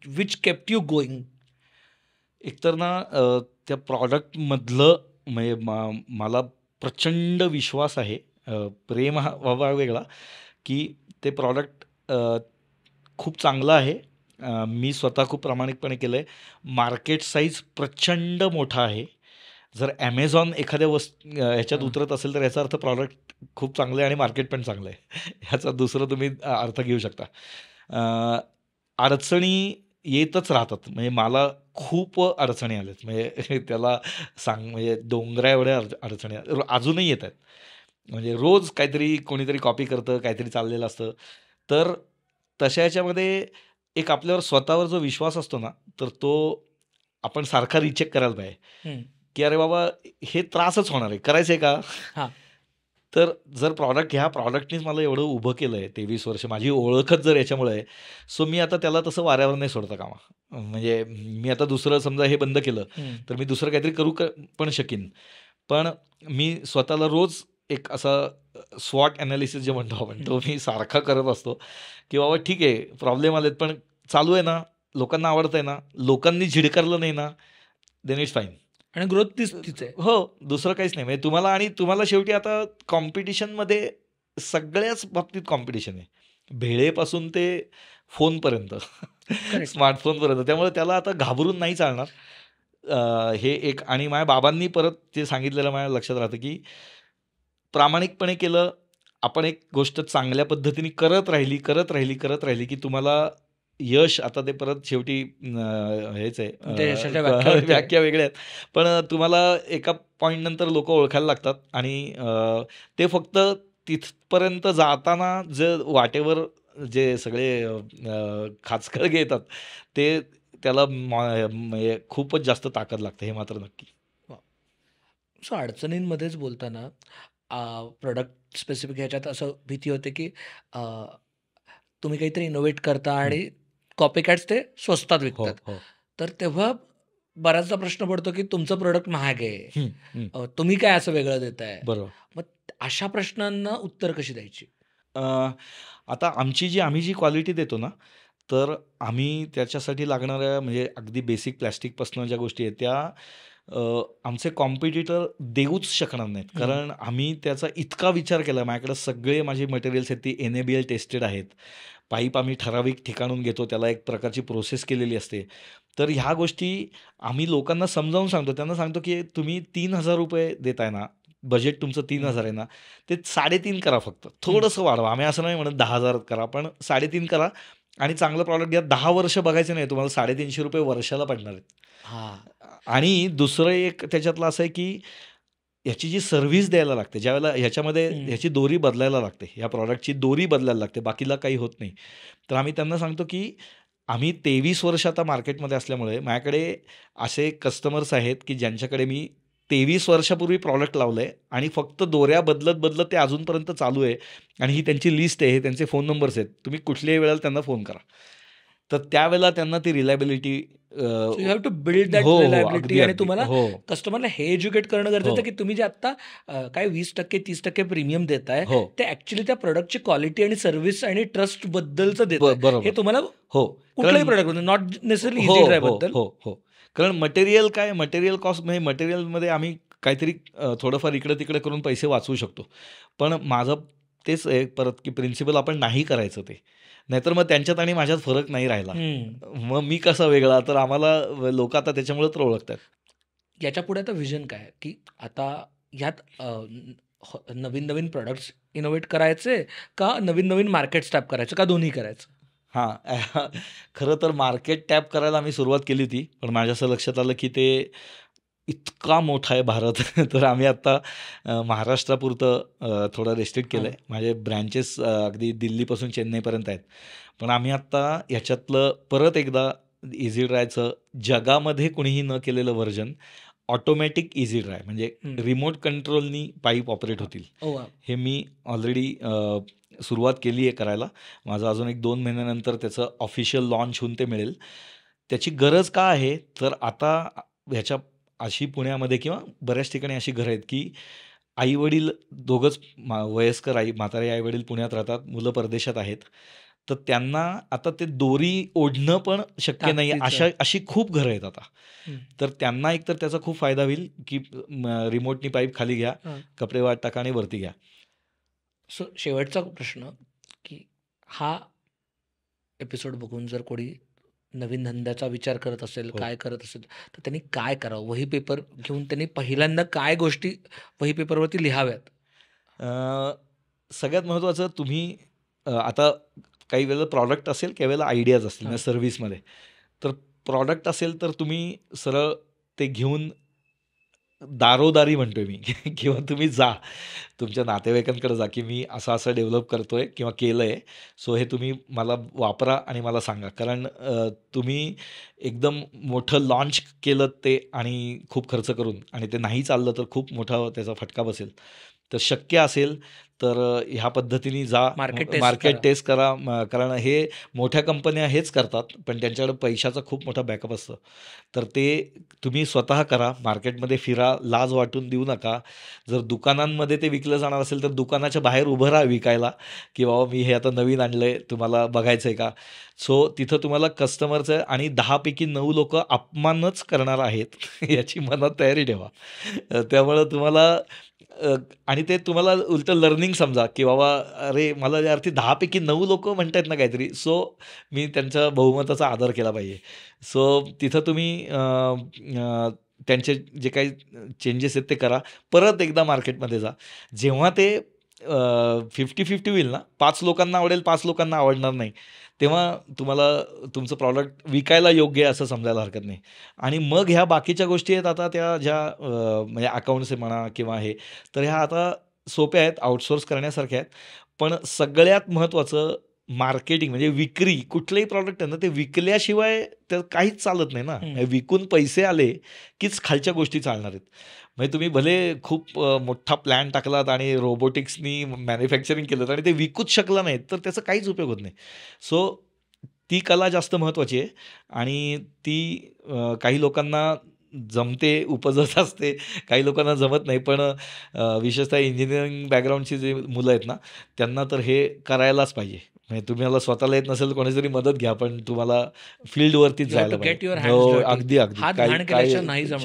विच केप्ट यू गोइंग? एकतर ना त्या प्रॉडक्टमधलं म्हणजे मा मला प्रचंड विश्वास आहे. प्रेम हा वा वेगळा, की ते प्रॉडक्ट खूप चांगलं आहे. मी स्वतः खूप प्रामाणिकपणे केलं आहे मार्केट साईज प्रचंड मोठा आहे. जर Amazon एखाद्या वस अ, ह्याच्यात. उतरत असेल तर याचा अर्थ प्रॉडक्ट खूप चांगलं आहे आणि मार्केट पण चांगलं आहे. ह्याचा दुसरं तुम्ही अर्थ घेऊ शकता. अडचणी येतच राहतात. म्हणजे मला खूप अडचणी आल्यात. म्हणजे त्याला सांग म्हणजे डोंगराएवढ्या अड अडचणी अजूनही येतायत. म्हणजे रोज काहीतरी कोणीतरी कॉपी करतं, काहीतरी चाललेलं असतं. तर तशा ह्याच्यामध्ये एक आपल्यावर स्वतःवर जो विश्वास असतो ना, तर तो आपण सारखा रिचेक करायला पाहिजे. की अरे बाबा हे त्रासच होणार आहे. करायचंय का? हां. तर जर प्रॉडक्ट ह्या प्रॉडक्टनीच मला एवढं उभं केलंय 23 वर्ष. माझी ओळखच जर याच्यामुळे आहे. सो मी आता त्याला तसं वाऱ्यावर नाही सोडता कामा. म्हणजे मी आता दुसरं समजा हे बंद केलं. तर मी दुसरं काहीतरी करू क पण शकीन. पण मी स्वतःला रोज एक असा स्वॉट एनालिसिस जे म्हणतो आपण. तो मी सारखा करत असतो, की बाबा ठीक आहे, प्रॉब्लेम आलेत, पण चालू आहे ना, लोकांना आवडतंय ना, लोकांनी झिडकारलं नाही ना, देन इट्स फाईन. आणि ग्रोथ तीच तीच आहे. हो, दुसरं काहीच नाही. म्हणजे तुम्हाला आणि तुम्हाला शेवटी आता कॉम्पिटिशनमध्ये सगळ्याच बाबतीत कॉम्पिटिशन आहे. भेळेपासून ते फोनपर्यंत. स्मार्टफोनपर्यंत. त्यामुळे त्याला आता घाबरून नाही चालणार. हे एक आणि माझ्या बाबांनी परत जे सांगितलेलं माझ्या लक्षात राहतं, की प्रामाणिकपणे केलं, आपण एक गोष्ट चांगल्या पद्धतीने करत राहिली, करत राहिली, करत राहिली, की तुम्हाला यश आता ते परत शेवटी हेच आहे व्याख्या वेगळ्या आहेत. पण तुम्हाला एका पॉइंटनंतर लोकं ओळखायला लागतात आणि ते फक्त तिथपर्यंत जाताना जे वाटेवर जे सगळे अ, खाचखळगे येतात, ते त्याला म्हणजे खूपच जास्त ताकद लागते, हे मात्र नक्की. सो अडचणींमध्येच बोलताना प्रॉडक्ट स्पेसिफिक ह्याच्यात असं भीती होते, की तुम्ही काहीतरी इनोव्हेट करता. आणि कॉपी कॅट्स ते स्वस्तात हो, विकतात. हो. तर तेव्हा बऱ्याचदा प्रश्न पडतो, की तुमचं प्रॉडक्ट महाग आहे. तुम्ही काय असं वेगळं देताय? बरोबर. मग अशा प्रश्नांना उत्तर कशी द्यायची? आता आमची जी आम्ही जी क्वालिटी देतो ना, तर आम्ही त्याच्यासाठी लागणाऱ्या म्हणजे अगदी बेसिक प्लास्टिकपासून ज्या गोष्टी आहेत त्या आमचे कॉम्पिटिटर देऊच शकणार नाहीत. कारण आम्ही त्याचा इतका विचार केला. माझ्याकडे सगळे माझे मटेरियल्स आहेत ती एन-ए-बी-एल टेस्टेड आहेत. पाईप आम्ही ठराविक ठिकाणाहून घेतो. त्याला एक प्रकारची प्रोसेस केलेली असते. तर ह्या गोष्टी आम्ही लोकांना समजावून सांगतो. त्यांना सांगतो, की तुम्ही ₹3000 देताय ना, बजेट तुमचं हं. 3000 आहे ना, ते 3.5 करा फक्त. थोडंसं वाढवा. आम्ही असं नाही म्हणत 10,000 करा, पण 3.5 करा आणि चांगलं प्रॉडक्ट घ्या. 10 वर्ष बघायचे नाही. तुम्हाला ₹350 वर्षाला पडणार आहेत. हां. आणि दुसरं एक त्याच्यातलं असं आहे, की ह्याची जी सर्व्हिस द्यायला लागते, ज्यावेळेला ह्याच्यामध्ये. ह्याची दोरी बदलायला लागते. या प्रॉडक्टची दोरी बदलायला लागते. बाकीला काही होत नाही. तर आम्ही त्यांना सांगतो, की आम्ही 23 वर्ष आता मार्केटमध्ये असल्यामुळे माझ्याकडे असे कस्टमर्स आहेत, की ज्यांच्याकडे मी 23 वर्षापूर्वी प्रॉडक्ट लावलंय आणि फक्त दोऱ्या बदलत-बदलत ते अजूनपर्यंत चालू आहे आणि ही त्यांची लिस्ट आहे. हे त्यांचे फोन नंबर्स आहेत. तुम्ही कुठल्याही वेळेला त्यांना फोन करा. तर त्यावेळेला त्यांना ती reliability you have to build that हो, हो. रिलायबिलिटी आणि. तुम्हाला हो. कस्टमरला हे एज्युकेट करणं गरजेचं हो. आहे, की तुम्ही जे आत्ता अ, काय 20% 30% प्रीमियम देताय, हो. ते ॲक्चुअली त्या प्रॉडक्टची क्वालिटी आणि सर्व्हिस आणि ट्रस्टबद्दलचं ब देताय. हे. तुम्हाला हो. कुठल्याही कारण प्रॉडक्टमध्ये नॉट नेसेसरली हो, इझी हो. हो, हो. कारण मटेरियल काय मटेरियल कॉस्ट म्हणजे मटेरियलमध्ये आम्ही काहीतरी थोडंफार इकडं-तिकडं करून पैसे वाचवू शकतो. पण माझं तेच आहे परत, की प्रिन्सिपल आपण नाही करायचं ते. नाहीतर मग त्यांच्यात आणि माझ्यात फरक नाही राहिला. मग मी कसा वेगळा? तर आम्हाला लोकं आता त्याच्यामुळे तर ओळखतात. याच्यापुढे आता व्हिजन काय की आता ह्यात अ, न ह नवीन-नवीन प्रॉडक्ट्स इनोव्हेट करायचे का नवीन-नवीन मार्केट्स टॅप करायचे का दोन्ही करायचं? हां. खरं तर मार्केट टॅप करायला आम्ही सुरुवात केली होती. पण माझ्या असं लक्षात आलं, की ते इतका मोठा आहे भारत. तर आम्ही आत्ता महाराष्ट्रापुरतं थोडं रिस्ट्रिक्ट केलंय. हां. माझे ब्रँचेस अगदी दिल्लीपासून चेन्नईपर्यंत आहेत. पण आम्ही आत्ता ह्याच्यातलं परत एकदा इझी ड्रायचं जगामध्ये कुणीही न केलेलं व्हर्जन ऑटोमॅटिक इझी ड्राय म्हणजे. रिमोट कंट्रोलनी पाईप ऑपरेट होतील. हे मी ऑलरेडी सुरुवात केली आहे करायला. माझं अजून एक 2 महिन्यानंतर त्याचं ऑफिशियल लॉन्च होऊन ते मिळेल. त्याची गरज का आहे? तर आता ह्याच्या अशी पुण्यामध्ये किंवा बऱ्याच ठिकाणी अशी घरं आहेत, की आई-वडील दोघंच मा वयस्कर आई म्हातारे आई-वडील पुण्यात राहतात, मुलं परदेशात आहेत. तर त्यांना आता ते दोरी ओढणं पण शक्य नाही. अशा अशी खूप घरं आहेत आता. तर त्यांना एकतर त्याचा खूप फायदा होईल, की रिमोटनी पाईप खाली घ्या. कपडे वाळत टाका आणि वरती घ्या. सो शेवटचा प्रश्न, की हा एपिसोड बघून जर कोणी नवीन धंद्याचा विचार करत असेल, हो. काय करत असेल, तर त्यांनी काय करावं? वही पेपर घेऊन त्यांनी पहिल्यांदा काय गोष्टी वही पेपरवरती लिहाव्यात? सगळ्यात महत्त्वाचं तुम्ही आता काही वेळेला प्रॉडक्ट असेल, काही वेळेला आयडियाज असतील सर्व्हिसमध्ये. तर प्रॉडक्ट असेल तर तुम्ही सरळ ते घेऊन दारोदारी म्हणतोय मी किंवा तुम्ही जा. तुमच्या नातेवाईकांकडे जा, की मी असं-असं डेव्हलप करतो आहे किंवा केलं आहे सो हे तुम्ही मला वापरा आणि मला सांगा. कारण तुम्ही एकदम मोठं लॉन्च केलं ते आणि खूप खर्च करून आणि ते नाही चाललं तर खूप मोठा त्याचा फटका बसेल. तर शक्य असेल तर ह्या पद्धतीने जा. मार्केट टेस्ट मार्केट करा. टेस्ट करा. कारण हे मोठ्या कंपन्या हेच करतात. पण त्यांच्याकडे पैशाचा खूप मोठा बॅकअप असतं. तर ते तुम्ही स्वतः करा. मार्केटमध्ये फिरा. लाज वाटून देऊ नका. जर दुकानांमध्ये ते विकलं जाणार असेल, तर दुकानाच्या बाहेर उभं राहा विकायला, की बाबा मी हे आता नवीन आणलंय, तुम्हाला बघायचंय का? सो तिथं तुम्हाला कस्टमरचं आणि 10 पैकी 9 लोकं अपमानच करणार आहेत याची मनात तयारी ठेवा. त्यामुळं तुम्हाला आणि ते तुम्हाला उलटं लर्निंग समजा, की बाबा अरे मला या अर्थी दहापैकी नऊ लोक म्हणत आहेत ना काहीतरी, सो मी त्यांच्या बहुमताचा आदर केला पाहिजे. सो तिथं तुम्ही त्यांचे जे काही चेंजेस आहेत ते करा. परत एकदा मार्केटमध्ये जा. जेव्हा ते फिफ्टी फिफ्टी होईल ना, पाच लोकांना आवडेल, पाच लोकांना आवडणार नाही. तेव्हा तुम्हाला तुमचं प्रॉडक्ट विकायला योग्य आहे असं समजायला हरकत नाही. आणि मग ह्या बाकीच्या गोष्टी आहेत आता त्या ज्या म्हणजे अकाउंट्स म्हणा किंवा हे, तर ह्या आता सोप्या आहेत, आउटसोर्स करण्यासारख्या आहेत. पण सगळ्यात महत्त्वाचं मार्केटिंग म्हणजे विक्री. कुठलंही प्रॉडक्ट आहे ना, ते विकल्याशिवाय तर काहीच चालत नाही ना. विकून पैसे आले, कीच खालच्या गोष्टी चालणार आहेत. म्हणजे तुम्ही भले खूप मोठा प्लॅन टाकलात आणि रोबोटिक्सनी मॅन्युफॅक्चरिंग केलं आणि ते विकूच शकला नाहीत, तर त्याचा काहीच उपयोग होत नाही. सो ती कला जास्त महत्त्वाची आहे आणि ती काही लोकांना जमते, उपजत असते. काही लोकांना जमत नाही. पण विशेषतः इंजिनिअरिंग बॅकग्राऊंडची जी मुलं आहेत ना, त्यांना तर हे करायलाच पाहिजे. म्हणजे तुम्हाला स्वतःला येत नसेल, कोणाची तरी मदत घ्या, पण तुम्हाला फील्डवरतीच जायला पाहिजे. हँड्स हो. अगदी, अगदी.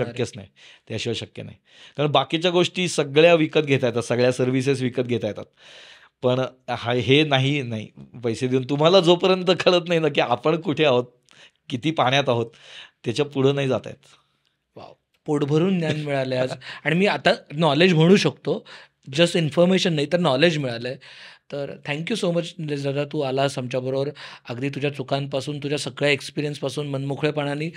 आहे. शक्यच नाही. त्याशिवाय शक्य नाही. कारण बाकीच्या गोष्टी सगळ्या विकत घेता येतात. सगळ्या सर्व्हिसेस विकत घेता येतात. पण हा हे नाही, नाही. पैसे देऊन तुम्हाला जोपर्यंत कळत नाही ना, की आपण कुठे आहोत, किती पाण्यात आहोत, त्याच्या पुढं नाही जाता येत. वॉव! पोटभरून ज्ञान मिळालंय आज आणि मी आता नॉलेज म्हणू शकतो. जस्ट इन्फॉर्मेशन नाही तर नॉलेज मिळालंय. तर थँक्यू सो मच निलेश दादा. तू आलास आमच्याबरोबर. अगदी तुझ्या चुकांपासून, तुझ्या सगळ्या एक्सपिरियन्सपासून मनमोकळेपणाने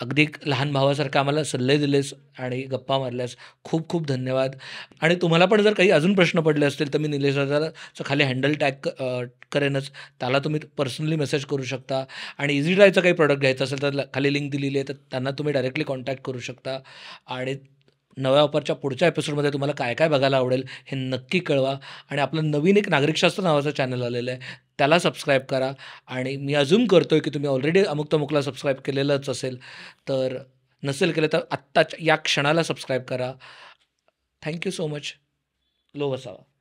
अगदी एक लहान भावासारखं आम्हाला सल्ले दिलेस आणि गप्पा मारल्यास. खूप खूप धन्यवाद. आणि तुम्हाला पण जर काही अजून प्रश्न पडले असतील, तर मी निलेश दादाचं खाली हँडल टॅग करेनच. त्याला तुम्ही पर्सनली मेसेज करू शकता आणि इझी ड्रायचं काही प्रोडक्ट घ्यायचं असेल, तर खाली लिंक दिलेली आहे. तर त्यांना तुम्ही डायरेक्टली कॉन्टॅक्ट करू शकता आणि नव्या ऑफरच्या पुढच्या एपिसोडमध्ये तुम्हाला काय-काय बघायला आवडेल, हे नक्की कळवा आणि आपलं नवीन एक नागरिकशास्त्र नावाचं चॅनल आलेलं आहे. त्याला सबस्क्राईब करा आणि मी अजून करतो आहे की तुम्ही ऑलरेडी अमुक तमुकला सबस्क्राईब केलेलंच असेल. तर नसेल केलं तर आत्ताच या क्षणाला सबस्क्राईब करा. Thank you so much. Low Vasava.